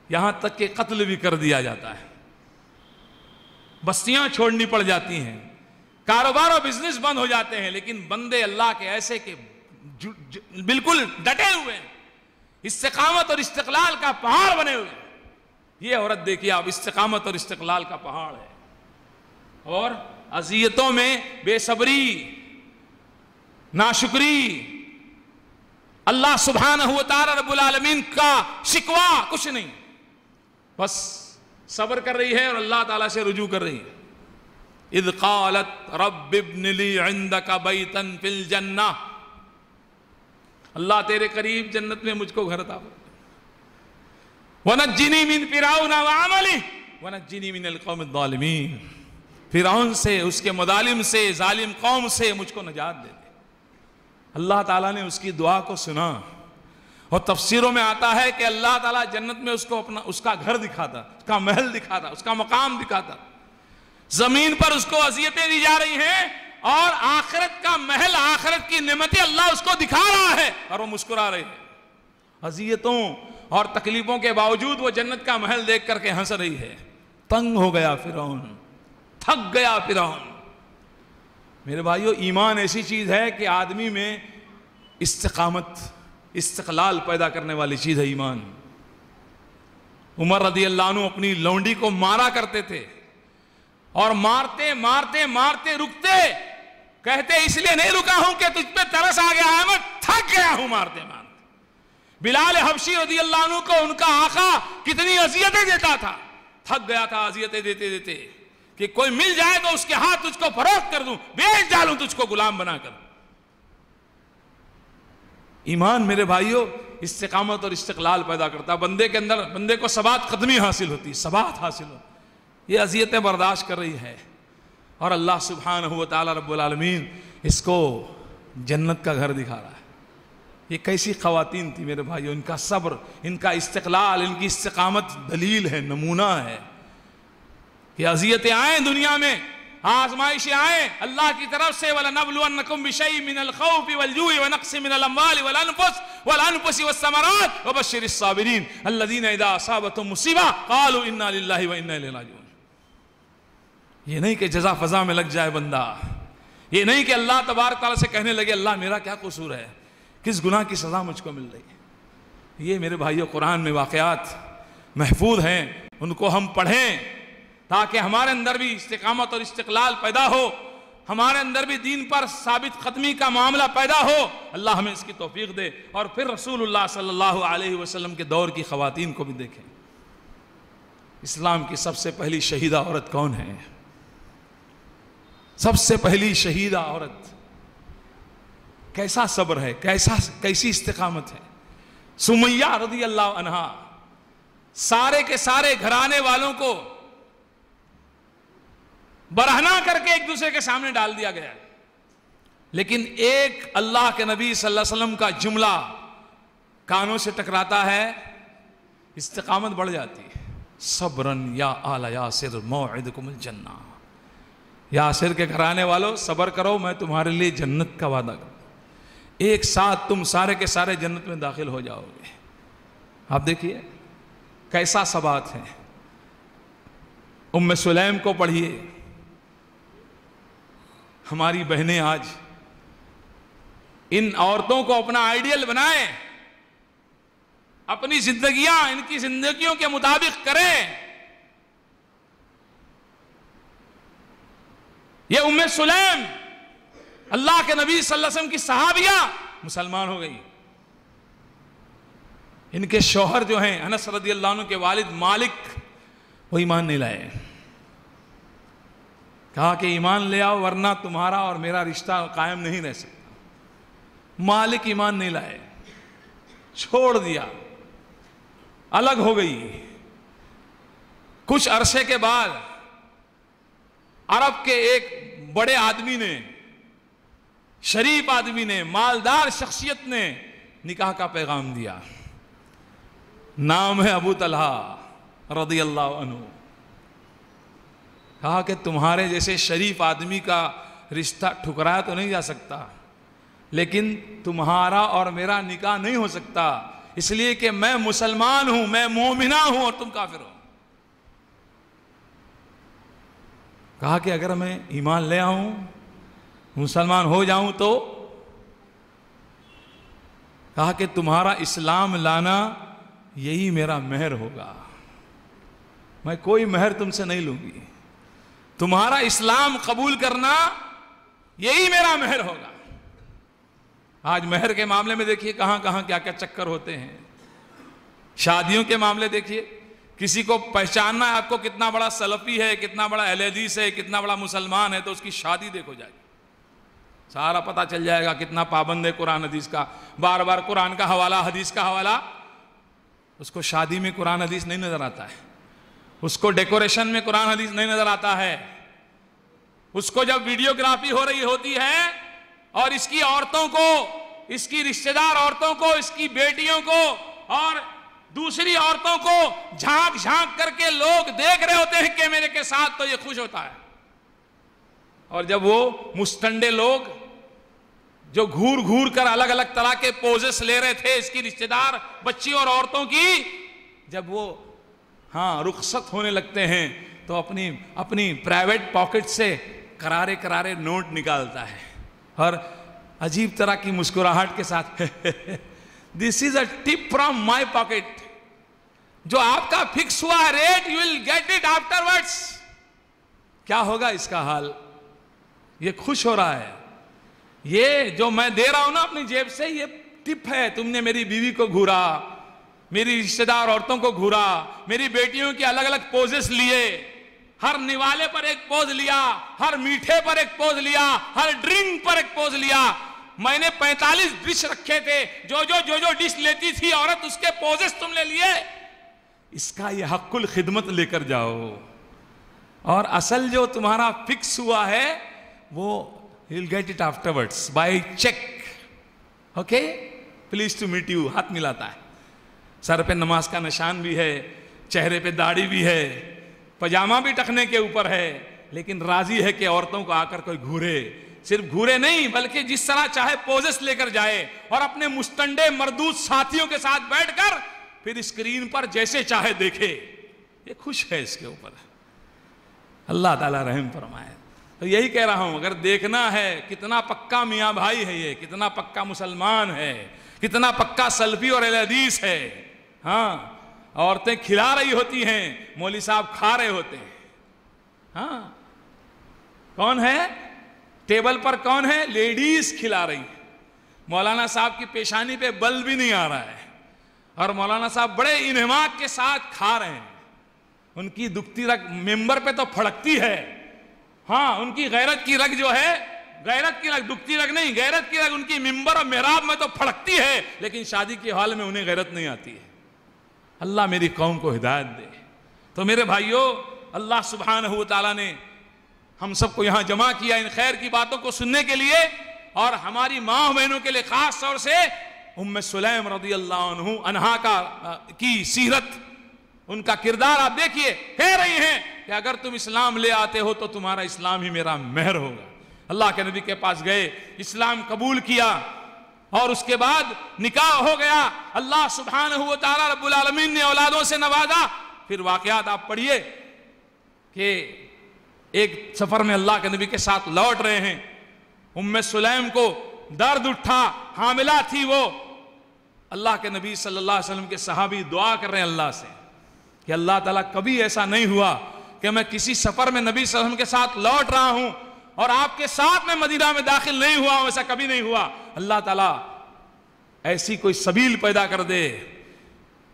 یہاں تک کہ قتل بھی کر دیا جاتا ہے۔ بستیاں چھوڑنی پڑ جاتی ہیں۔ کاروبار و بزنس بند ہو جاتے ہیں، لیکن بندے اللہ کے ایسے کہ بالکل ڈٹے ہوئے ہیں۔ استقامت اور استقلال کا پہاڑ بنے ہوئے ہیں۔ یہ عورت دیکھیے آپ، استقامت اور استقلال کا پہاڑ ہے۔ اور اذیتوں میں بے صبری۔ ناشکری۔ اللہ سبحانہ و تعالی رب العالمین کا شکوا کچھ نہیں۔ بس صبر کر رہی ہے اور اللہ تعالیٰ سے رجوع کر رہی ہے۔ اذ قالت رب ابن لی عندک بیتا فی الجنہ۔ اللہ تیرے قریب جنت میں مجھ کو گھر تھا وَنَجِّنِي مِن فِرَعُونَ وَعَمَلِهِ وَنَجِّنِي مِنَ الْقَوْمِ الظَّالِمِينَ فرعون سے، اس کے مظالم سے، ظالم قوم سے مجھ کو نجات دے دے۔ اللہ تعالیٰ نے اس کی دعا کو سنا اور تفسیروں میں آتا ہے کہ اللہ تعالیٰ جنت میں اس کو اپنا، اس کا گھر دکھاتا، اس کا محل دکھاتا، اس کا مقام دکھاتا۔ زمین پر اس کو اذیتیں دی جا رہی ہیں اور آخرت کا محل، آخرت کی نعمتیں اللہ اس کو دکھا رہا ہے اور وہ مسکرا رہے ہیں۔ اذیتوں اور تکلیفوں کے باوجود وہ جنت کا محل دیکھ کر کے ہنس رہی ہے۔ تنگ ہو گیا فرعون، تھک گیا فرعون۔ میرے بھائیو، ایمان ایسی چیز ہے کہ آدمی میں استقامت، استقلال پیدا کرنے والی چیز ہے ایمان۔ عمر رضی اللہ عنہ اپنی لونڈی کو مارا کرتے تھے اور مارتے مارتے مارتے رکتے، کہتے، اس لیے نہیں رکا ہوں کہ تجھ پہ ترس آ گیا ہے میں تھک گیا ہوں مارتے مارتے۔ بلال حبشی رضی اللہ عنہ کو ان کا آقا کتنی عذیتیں دیتا تھا۔ تھک گیا تھا عذیتیں دیتے دیتے۔ کہ کوئی مل جائے تو اس کے ہاتھ تجھ کو فروخت کر دوں، بیچ ڈالوں تجھ کو غلام بنا کر۔ ایمان میرے بھائیوں استقامت اور استقلال پیدا کرتا بندے کے اندر، بندے کو سبات قدمی حاصل ہوتی سبات حاصل ہو یہ اذیتیں برداشت کر رہی ہے۔ اور اللہ سبحانہ و تعالی رب العالمین اس کو جنت کا گھر دکھا رہا ہے۔ یہ کیسی خواتین تھی میرے بھائیوں ان کا صبر، ان کا استقلال، ان کی استقامت دلیل ہے، نمونہ ہے۔ کہ اذیتیں آئیں دنیا میں، آزمائشیں آئیں، اللہ کی طرف سے وَلَنَبْلُوَنَّكُمْ بِشَيْءٍ مِّنَ الْخَوْفِ وَالْجُوعِ وَنَقْصٍ مِّنَ الْأَمْوَالِ وَالْأَنفُسِ وَالْأَنفُسِ وَالثَّمَرَاتِ وَبَشِّرِ الصَّابِرِينَ الَّذِينَ إِذَا أَصَابَتْهُمْ مُصِيبَةٌ قَالُوا إِنَّا لِلَّهِ وَإِنَّا إِلَيْهِ رَاجِعُونَ۔ یہ نہیں کہ جزا فضا میں لگ جائے بندہ، یہ نہیں کہ اللہ تبارک تعالیٰ سے کہنے لگے، اللہ میرا کیا قصور ہے؟ کس گناہ کی سزا مجھ کو مل رہی؟ ہے یہ میرے بھائیوں قرآن میں واقعات محفوظ ہیں، ان کو ہم پڑھیں۔ تاکہ ہمارے اندر بھی استقامت اور استقلال پیدا ہو، ہمارے اندر بھی دین پر ثابت قدمی کا معاملہ پیدا ہو۔ اللہ ہمیں اس کی توفیق دے اور پھر رسول اللہ صلی اللہ علیہ وسلم کے دور کی خواتین کو بھی دیکھیں۔ اسلام کی سب سے پہلی شہیدہ عورت کون ہے؟ سب سے پہلی شہیدہ عورت۔ کیسا صبر ہے؟ کیسا، کیسی استقامت ہے؟ سمیہ رضی اللہ عنہ سارے کے سارے گھرانے والوں کو برہنا کر کے ایک دوسرے کے سامنے ڈال دیا گیا لیکن ایک اللہ کے نبی صلی اللہ علیہ وسلم کا جملہ کانوں سے ٹکراتا ہے، استقامت بڑھ جاتی ہے۔ صبرن یا آل یاسر موعدکم الجنہ۔ یاسر کے گھرانے والوں صبر کرو، میں تمہارے لیے جنت کا وعدہ کروں۔ ایک ساتھ تم سارے کے سارے جنت میں داخل ہو جاؤ گے۔ آپ دیکھیے، کیسا سبات ہے۔ ام سلیم کو پڑھیے۔ ہماری بہنیں آج ان عورتوں کو اپنا آئیڈیل بنائیں، اپنی زندگیاں ان کی زندگیوں کے مطابق کریں۔ یہ ام سلیم، اللہ کے نبی صلی اللہ علیہ وسلم کی صحابیہ مسلمان ہو گئی۔ ان کے شوہر جو ہیں، انس رضی اللہ عنہ کے والد مالک، وہ ایمان نہیں لائے۔ کہا کہ ایمان لے آؤ ورنہ تمہارا اور میرا رشتہ قائم نہیں رہ سکتا۔ مالک ایمان نہیں لائے۔ چھوڑ دیا۔ الگ ہو گئی۔ کچھ عرصے کے بعد عرب کے ایک بڑے آدمی نے، شریف آدمی نے، مالدار شخصیت نے نکاح کا پیغام دیا۔ نام ہے ابو طلحہ رضی اللہ عنہ۔ کہا کہ تمہارے جیسے شریف آدمی کا رشتہ ٹھکرایا تو نہیں جا سکتا، لیکن تمہارا اور میرا نکاح نہیں ہو سکتا۔ اس لیے کہ میں مسلمان ہوں، میں مومنہ ہوں اور تم کافر ہو۔ کہا کہ اگر میں ایمان لے آؤں، مسلمان ہو جاؤں تو؟ کہا کہ تمہارا اسلام لانا یہی میرا مہر ہوگا۔ میں کوئی مہر تم سے نہیں لوں گی۔ تمہارا اسلام قبول کرنا یہی میرا مہر ہوگا۔ آج مہر کے معاملے میں دیکھیے کہاں کہاں کیا کیا چکر ہوتے ہیں۔ شادیوں کے معاملے دیکھیے، کسی کو پہچاننا ہے، آپ کو کتنا بڑا سلفی ہے، کتنا بڑا اہل حدیث ہے، کتنا بڑا مسلمان ہے، تو اس کی شادی دیکھو جائے گی سارا پتہ چل جائے گا کتنا پابند ہے قرآن حدیث کا۔ بار بار قرآن کا حوالہ، حدیث کا حوالہ۔ اس کو شادی میں قرآن حدیث نہیں نظر آتا ہے۔ اس کو ڈیکوریشن میں قرآن حدیث نہیں نظر آتا ہے۔ اس کو جب ویڈیوگرافی ہو رہی ہوتی ہے اور اس کی عورتوں کو، اس کی رشتہ دار عورتوں کو، اس کی بیٹیوں کو اور دوسری عورتوں کو جھانک جھانک کر کے لوگ دیکھ رہے ہوتے ہیں کہ میرے کے ساتھ تو یہ خوش ہوتا ہے۔ اور جب وہ مستنڈے لوگ جو گھور گھور کر الگ الگ طرح کے پوزس لے رہے تھے اس کی رشتہ دار بچیوں اور عورتوں کی، جب وہ ہاں رخصت ہونے لگتے ہیں، تو اپنی اپنی پرائیویٹ پاکٹ سے کرارے کرارے نوٹ نکالتا ہے۔ اور عجیب طرح کی مسکراہٹ کے ساتھ دس از اے ٹپ فرام مائی پاکٹ جو آپ کا فکس ہوا rate you will get it afterwards کیا ہوگا اس کا حال؟ یہ خوش ہو رہا ہے۔ یہ جو میں دے رہا ہوں نا اپنی جیب سے، یہ ٹپ ہے، تم نے میری بیوی کو گھورا۔ میری رشتہ دار عورتوں کو گھورا، میری بیٹیوں کی الگ الگ پوزز لیے، ہر نوالے پر ایک پوز لیا، ہر میٹھے پر ایک پوز لیا، ہر ڈرنک پر ایک پوز لیا۔ میں نے پینتالیس ڈش رکھے تھے، جو جو جو جو ڈش لیتی تھی عورت، اس کے پوزز تم نے لیے۔ اس کا یہ حق الخدمت لے کر جاؤ۔ اور اصل جو تمہارا فکس ہوا ہے، وہ you'll get it afterwards by check okay please to meet you ہاتھ ملاتا ہے۔ سر پہ نماز کا نشان بھی ہے، چہرے پہ داڑھی بھی ہے، پجامہ بھی ٹکنے کے اوپر ہے، لیکن راضی ہے کہ عورتوں کو آ کر کوئی گھورے۔ صرف گھورے نہیں، بلکہ جس طرح چاہے پوزس لے کر جائے اور اپنے مستنڈے مردود ساتھیوں کے ساتھ بیٹھ کر پھر اسکرین پر جیسے چاہے دیکھے۔ یہ خوش ہے اس کے اوپر۔ اللہ تعالیٰ رحم فرمائے۔ تو یہی کہہ رہا ہوں، اگر دیکھنا ہے، کتنا پکا میاں بھائی ہے یہ، کتنا پکا مسلمان ہے، کتنا پکا سلفی اور حدیث ہے۔ ہاں عورتیں کھلا رہی ہوتی ہیں، مولوی صاحب کھا رہے ہوتے ہیں۔ ہاں۔ کون ہے؟ ٹیبل پر کون ہے؟ لیڈیز کھلا رہی ہے مولانا صاحب کی پیشانی پہ بل بھی نہیں آ رہا ہے۔ اور مولانا صاحب بڑے انہماک کے ساتھ کھا رہے ہیں۔ ان کی دکھتی رگ، ممبر پہ تو پھڑکتی ہے۔ ہاں ان کی غیرت کی رگ جو ہے، غیرت کی رگ، دکھتی رگ نہیں، غیرت کی رگ ان کی ممبر اور محراب میں تو پھڑکتی ہے، لیکن شادی کے حال میں انہیں غیرت نہیں آتی ہے۔ اللہ میری قوم کو ہدایت دے۔ تو میرے بھائیوں اللہ سبحانہ و تعالیٰ نے ہم سب کو یہاں جمع کیا ان خیر کی باتوں کو سننے کے لیے اور ہماری ماں بہنوں کے لیے خاص طور سے ام سلیم رضی اللہ عنہ انہا کا کی سیرت، ان کا کردار آپ دیکھیے، کہہ رہی ہیں کہ اگر تم اسلام لے آتے ہو تو تمہارا اسلام ہی میرا مہر ہوگا۔ اللہ کے نبی کے پاس گئے، اسلام قبول کیا۔ اور اس کے بعد نکاح ہو گیا۔ اللہ سبحانہ و تعالی رب العالمین نے اولادوں سے نوازا۔ پھر واقعات آپ پڑھیے کہ ایک سفر میں اللہ کے نبی کے ساتھ لوٹ رہے ہیں۔ ام سلیم کو درد اٹھا، حاملہ تھی وہ۔ اللہ کے نبی صلی اللہ علیہ وسلم کے صحابی دعا کر رہے ہیں اللہ سے کہ اللہ تعالیٰ کبھی ایسا نہیں ہوا کہ میں کسی سفر میں نبی صلی اللہ علیہ وسلم کے ساتھ لوٹ رہا ہوں اور آپ کے ساتھ میں مدینہ میں داخل نہیں ہوا ہوں ایسا کبھی نہیں ہوا۔ اللہ تعالیٰ ایسی کوئی سبیل پیدا کر دے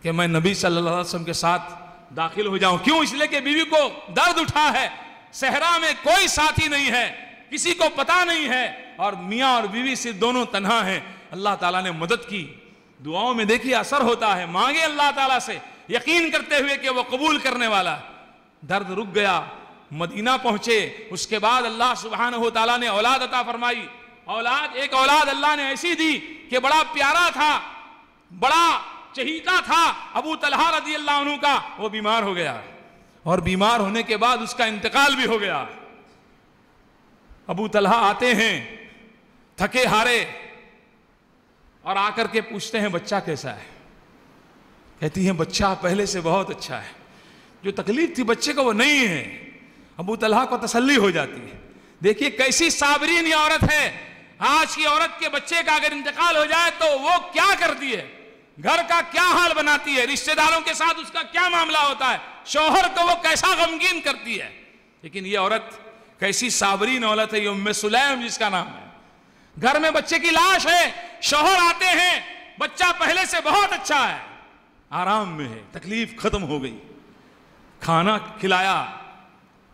کہ میں نبی صلی اللہ علیہ وسلم کے ساتھ داخل ہو جاؤں۔ کیوں؟ اس لیے کہ بیوی کو درد اٹھا ہے۔ صحرا میں کوئی ساتھی نہیں ہے۔ کسی کو پتا نہیں ہے۔ اور میاں اور بیوی سے دونوں تنہا ہیں۔ اللہ تعالیٰ نے مدد کی۔ دعاؤں میں دیکھیے اثر ہوتا ہے۔ مانگے اللہ تعالیٰ سے۔ یقین کرتے ہوئے کہ وہ قبول کرنے والا۔ درد رک گیا۔ مدینہ پہنچے۔ اس کے بعد اللہ سبحانہ و تعالیٰ نے اولاد عطا فرمائی۔ اولاد، ایک اولاد اللہ نے ایسی دی کہ بڑا پیارا تھا، بڑا چہیتا تھا، ابو طلحہ رضی اللہ عنہ کا، وہ بیمار ہو گیا۔ اور بیمار ہونے کے بعد اس کا انتقال بھی ہو گیا۔ ابو طلحہ آتے ہیں، تھکے ہارے، اور آ کر کے پوچھتے ہیں، بچہ کیسا ہے؟ کہتی ہیں، بچہ پہلے سے بہت اچھا ہے۔ جو تکلیف تھی بچے کو وہ نہیں ہے۔ ابو طلحہ کو تسلی ہو جاتی ہے۔ دیکھیے، کیسی صابرین یہ عورت ہے۔ آج کی عورت کے بچے کا اگر انتقال ہو جائے تو وہ کیا کرتی ہے گھر کا کیا حال بناتی ہے؟ رشتہ داروں کے ساتھ اس کا کیا معاملہ ہوتا ہے؟ شوہر کو وہ کیسا غمگین کرتی ہے؟ لیکن یہ عورت کیسی صابرین عورت ہے، یہ ام سلیم جس کا نام ہے۔ گھر میں بچے کی لاش ہے، شوہر آتے ہیں، بچہ پہلے سے بہت اچھا ہے۔ آرام میں ہے، تکلیف ختم ہو گئی۔ کھانا کھلایا،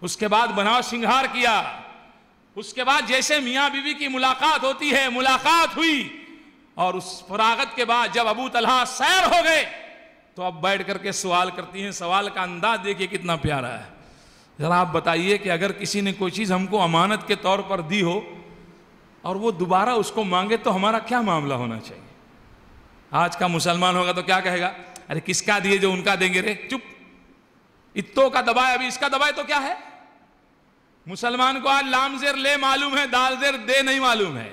اس کے بعد بناؤ سنگھار کیا۔ اس کے بعد جیسے میاں بیوی کی ملاقات ہوتی ہے، ملاقات ہوئی اور اس فراغت کے بعد جب ابو طلحہ سیر ہو گئے تو اب بیٹھ کر کے سوال کرتی ہیں، سوال کا انداز دیکھیے کتنا پیارا ہے۔ ذرا آپ بتائیے کہ اگر کسی نے کوئی چیز ہم کو امانت کے طور پر دی ہو اور وہ دوبارہ اس کو مانگے تو ہمارا کیا معاملہ ہونا چاہیے؟ آج کا مسلمان ہوگا تو کیا کہے گا؟ ارے کس کا دیے جو ان کا دیں گے رے؟ چپ۔ اتوں کا دبائے ابھی اس کا دبائے تو کیا ہے؟ مسلمان کو آج لام زیر لے معلوم ہے، دال زیر دے نہیں معلوم ہے۔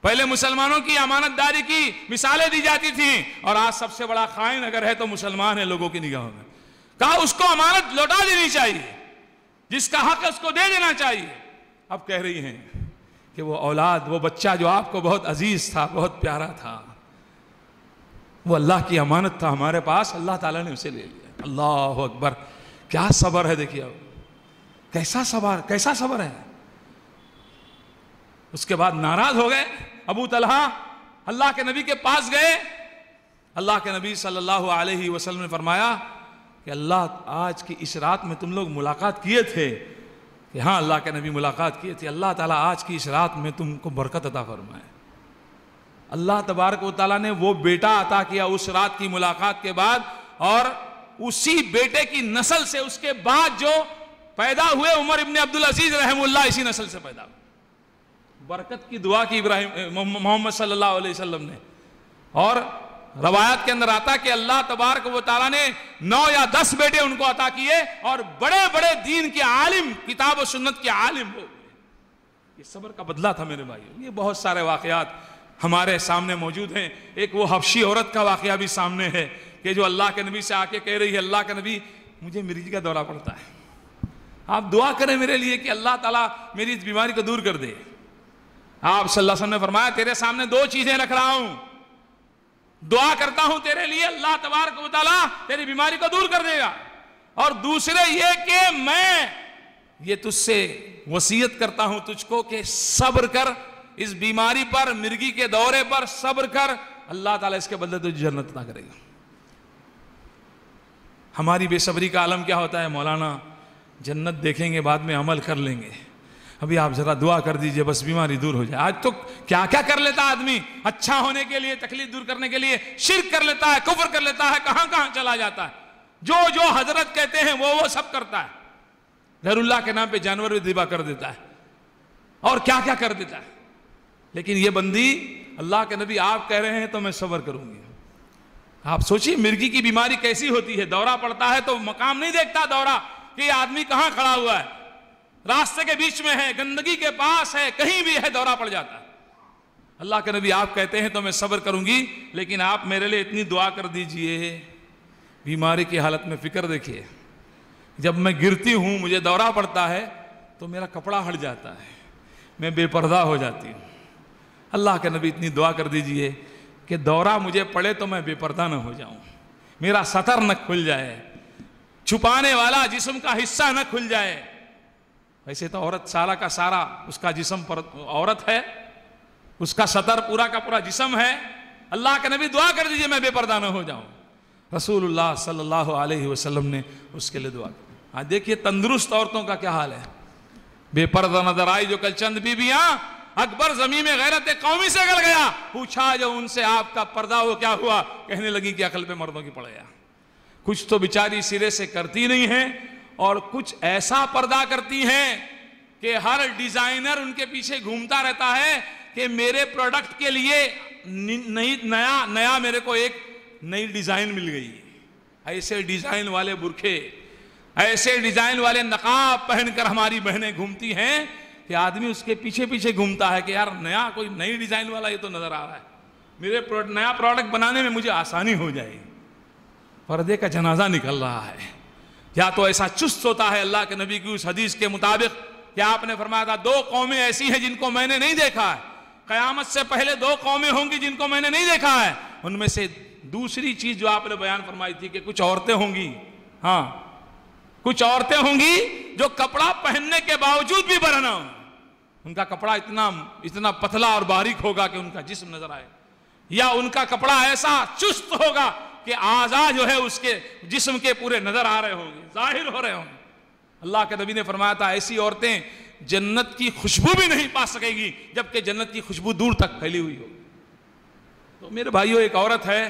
پہلے مسلمانوں کی امانت داری کی مثالیں دی جاتی تھیں۔ اور آج سب سے بڑا خائن اگر ہے تو مسلمان ہے لوگوں کی نگاہوں میں۔ کہا اس کو امانت لوٹا دینی چاہیے۔ جس کا حق اس کو دے دینا چاہیے۔ اب کہہ رہی ہیں کہ وہ اولاد، وہ بچہ جو آپ کو بہت عزیز تھا، بہت پیارا تھا، وہ اللہ کی امانت تھا ہمارے پاس، اللہ تعالیٰ نے اسے لے لیا۔ اللہ اکبر، کیا صبر ہے دیکھیے اب کیسا صبر کیسا صبر ہے؟ اس کے بعد ناراض ہو گئے۔ ابو طلحہ اللہ کے نبی کے پاس گئے۔ اللہ کے نبی صلی اللہ علیہ وسلم نے فرمایا کہ اللہ، آج کی اس رات میں تم لوگ ملاقات کیے تھے۔ کہ ہاں اللہ کے نبی ملاقات کیے تھے۔ اللہ تعالیٰ آج کی اس رات میں تم کو برکت عطا فرمائے۔ اللہ تبارک و تعالیٰ نے وہ بیٹا عطا کیا اس رات کی ملاقات کے بعد اور اسی بیٹے کی نسل سے اس کے بعد جو پیدا ہوئے عمر ابن عبدالعزیز رحم اللہ اسی نسل سے پیدا ہوئے۔ برکت کی دعا کی ابراہیم، محمد صلی اللہ علیہ وسلم نے۔ اور روایات کے اندر آتا کہ اللہ تبارک و تعالیٰ نے نو یا دس بیٹے ان کو عطا کیے اور بڑے بڑے دین کے عالم، کتاب و سنت کے عالم ہو یہ صبر کا بدلہ تھا میرے بھائی یہ بہت سارے واقعات ہمارے سامنے موجود ہیں۔ ایک وہ حفشی عورت کا واقعہ بھی سامنے ہے کہ جو اللہ کے نبی سے آ کے کہہ رہی ہے، اللہ کے نبی، مجھے مرضی کا دورہ پڑتا ہے۔ آپ دعا کریں میرے لیے کہ اللہ تعالیٰ میری اس بیماری کو دور کر دے۔ آپ صلی اللہ علیہ وسلم نے فرمایا، تیرے سامنے دو چیزیں رکھ رہا ہوں۔ دعا کرتا ہوں تیرے لیے، اللہ تبارک و تعالیٰ تیری بیماری کو دور کر دے گا۔ اور دوسرے یہ کہ میں یہ تجھ سے وسیعت کرتا ہوں، تجھ کو کہ صبر کر۔ اس بیماری پر، مرگی کے دورے پر صبر کر۔ اللہ تعالیٰ اس کے بدلے تجھے جنت نہ کرے گا۔ ہماری بے صبری کا عالم کیا ہوتا ہے؟ مولانا جنت دیکھیں گے، بعد میں عمل کر لیں گے۔ ابھی آپ ذرا دعا کر دیجیے، بس بیماری دور ہو جائے۔ آج تو کیا کیا کر لیتا آدمی؟ اچھا ہونے کے لیے، تکلیف دور کرنے کے لیے، شرک کر لیتا ہے، کفر کر لیتا ہے، کہاں کہاں چلا جاتا ہے۔ جو جو حضرت کہتے ہیں، وہ وہ سب کرتا ہے۔ غیر اللہ کے نام پہ جانور بھی دبا کر دیتا ہے۔ اور کیا کیا کر دیتا ہے؟ لیکن یہ بندی اللہ کے نبی آپ کہہ رہے ہیں تو میں صبر کروں گی۔ آپ سوچیے مرگی کی بیماری کیسی ہوتی ہے؟ دورہ پڑتا ہے تو مقام نہیں دیکھتا دورہ۔ کہ یہ آدمی کہاں کھڑا ہوا ہے؟ راستے کے بیچ میں ہے، گندگی کے پاس ہے، کہیں بھی ہے، دورہ پڑ جاتا ہے۔ اللہ کے نبی آپ کہتے ہیں تو میں صبر کروں گی، لیکن آپ میرے لیے اتنی دعا کر دیجیے۔ بیماری کی حالت میں فکر دیکھیے جب میں گرتی ہوں، مجھے دورہ پڑتا ہے، تو میرا کپڑا ہٹ جاتا ہے۔ میں بے پردہ ہو جاتی ہوں۔ اللہ کے نبی اتنی دعا کر دیجیے کہ دورہ مجھے پڑے تو میں بے پردہ نہ ہو جاؤں۔ میرا سطر نہ کھل جائے۔ چھپانے والا جسم کا حصہ نہ کھل جائے۔ ویسے تو عورت سارا کا سارا اس کا جسم پر عورت ہے، اس کا سطر پورا کا پورا جسم ہے۔ اللہ کے نبی دعا کر دیجیے میں بے پردہ نہ ہو جاؤں۔ رسول اللہ صلی اللہ علیہ وسلم نے اس کے لیے دعا کی۔ ہاں دیکھیے تندرست عورتوں کا کیا حال ہے۔ بے پردہ نظر آئی جو کل چند بیویاں اکبر زمین میں غیرت قومی سے گل گیا۔ پوچھا جو ان سے آپ کا پردہ ہو، کیا ہوا؟ کہنے لگی کہ عقل پہ مردوں کی پڑ گیا۔ کچھ تو بیچاری سرے سے کرتی نہیں ہے اور کچھ ایسا پردہ کرتی ہیں کہ ہر ڈیزائنر ان کے پیچھے گھومتا رہتا ہے کہ میرے پروڈکٹ کے لیے نیا نیا میرے کو ایک نئی ڈیزائن مل گئی۔ ایسے ڈیزائن والے برکھے، ایسے ڈیزائن والے نقاب پہن کر ہماری بہنیں گھومتی ہیں کہ آدمی اس کے پیچھے پیچھے گھومتا ہے کہ یار نیا کوئی نئی ڈیزائن والا یہ تو نظر آ رہا ہے۔ میرے نیا پروڈکٹ بنانے میں مجھے آسانی ہو جائے گی۔ پردے کا جنازہ نکل رہا ہے۔ یا تو ایسا چست ہوتا ہے اللہ کے نبی کی اس حدیث کے مطابق کہ آپ نے فرمایا تھا، دو قومیں ایسی ہیں جن کو میں نے نہیں دیکھا ہے۔ قیامت سے پہلے دو قومیں ہوں گی جن کو میں نے نہیں دیکھا ہے۔ ان میں سے دوسری چیز جو آپ نے بیان فرمائی تھی کہ کچھ عورتیں ہوں گی۔ ہاں کچھ عورتیں ہوں گی جو کپڑا پہننے کے باوجود بھی برہنا ہوں۔ ان کا کپڑا اتنا اتنا پتلا اور باریک ہوگا کہ ان کا جسم نظر آئے۔ یا ان کا کپڑا ایسا چست ہوگا کہ آزاد جو ہے اس کے جسم کے پورے نظر آ رہے ہوں گے، ظاہر ہو رہے ہوں گے۔ اللہ کے نبی نے فرمایا تھا، ایسی عورتیں جنت کی خوشبو بھی نہیں پا سکے گی جبکہ جنت کی خوشبو دور تک پھیلی ہوئی ہو۔ تو میرے بھائیوں ایک عورت ہے،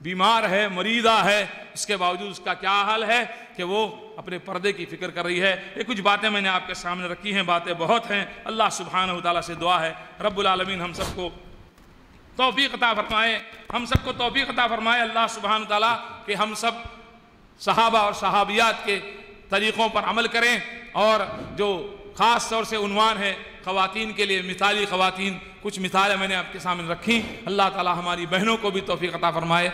بیمار ہے، مریضہ ہے، اس کے باوجود اس کا کیا حال ہے کہ وہ اپنے پردے کی فکر کر رہی ہے۔ یہ کچھ باتیں میں نے آپ کے سامنے رکھی ہیں، باتیں بہت ہیں۔ اللہ سبحانہ و تعالیٰ سے دعا ہے۔ رب العالمین ہم سب کو توفیق عطا فرمائے۔ ہم سب کو توفیق عطا فرمائے اللہ سبحانہ تعالیٰ کہ ہم سب صحابہ اور صحابیات کے طریقوں پر عمل کریں اور جو خاص طور سے عنوان ہے خواتین کے لیے مثالی خواتین، کچھ مثالیں میں نے آپ کے سامنے رکھیں۔ اللہ تعالی ہماری بہنوں کو بھی توفیق عطا فرمائے۔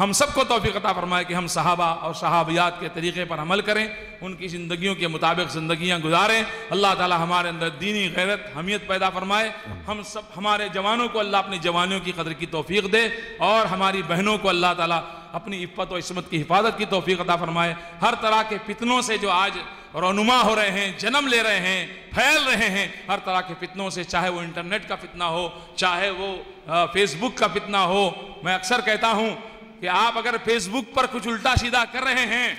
ہم سب کو توفیق عطا فرمائے کہ ہم صحابہ اور صحابیات کے طریقے پر عمل کریں، ان کی زندگیوں کے مطابق زندگیاں گزاریں۔ اللہ تعالی ہمارے اندر دینی غیرت، حمیت پیدا فرمائے۔ ہم سب، ہمارے جوانوں کو اللہ اپنی جوانیوں کی قدر کی توفیق دے اور ہماری بہنوں کو اللہ تعالی اپنی عفت و عصمت کی حفاظت کی توفیق عطا فرمائے۔ ہر طرح کے فتنوں سے جو آج رونما ہو رہے ہیں، جنم لے رہے ہیں، پھیل رہے ہیں، ہر طرح کے فتنوں سے چاہے وہ انٹرنیٹ کا فتنہ ہو، چاہے وہ فیس بک کا فتنہ ہو، میں اکثر کہتا ہوں کہ آپ اگر فیس بک پر کچھ الٹا سیدھا کر رہے ہیں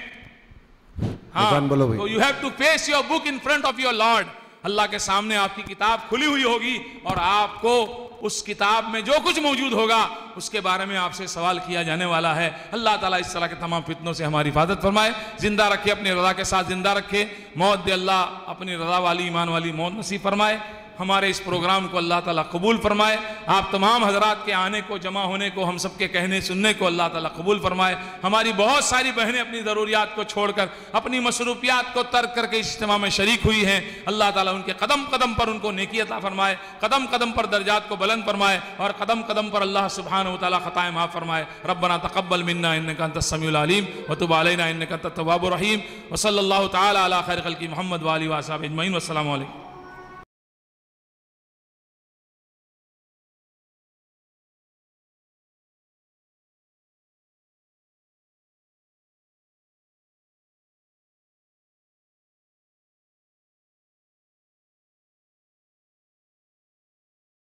ہاں تو you have to face your book in front of your lord اللہ کے سامنے آپ کی کتاب کھلی ہوئی ہوگی اور آپ کو اس کتاب میں جو کچھ موجود ہوگا اس کے بارے میں آپ سے سوال کیا جانے والا ہے۔ اللہ تعالیٰ اس طرح کے تمام فتنوں سے ہماری حفاظت فرمائے۔ زندہ رکھے اپنی رضا کے ساتھ زندہ رکھے۔ موت دے اللہ اپنی رضا والی ایمان والی موت نصیب فرمائے۔ ہمارے اس پروگرام کو اللہ تعالیٰ قبول فرمائے۔ آپ تمام حضرات کے آنے کو، جمع ہونے کو، ہم سب کے کہنے، سننے کو اللہ تعالیٰ قبول فرمائے۔ ہماری بہت ساری بہنیں اپنی ضروریات کو چھوڑ کر، اپنی مصروفیات کو ترک کر کے اجتماع میں شریک ہوئی ہیں۔ اللہ تعالیٰ ان کے قدم قدم پر ان کو نیکی عطا فرمائے، قدم قدم پر درجات کو بلند فرمائے اور قدم قدم پر اللہ سبحانہ و تعالیٰ خطائیں معاف فرمائے۔ ربنا تقبل منا انکا انت السمیع العلیم وتب علینا انکا انت التواب الرحیم۔ وصلی اللہ تعالیٰ علی خیر خلقی محمد والی وآصحاب اجمعین۔ والسلام علیکم۔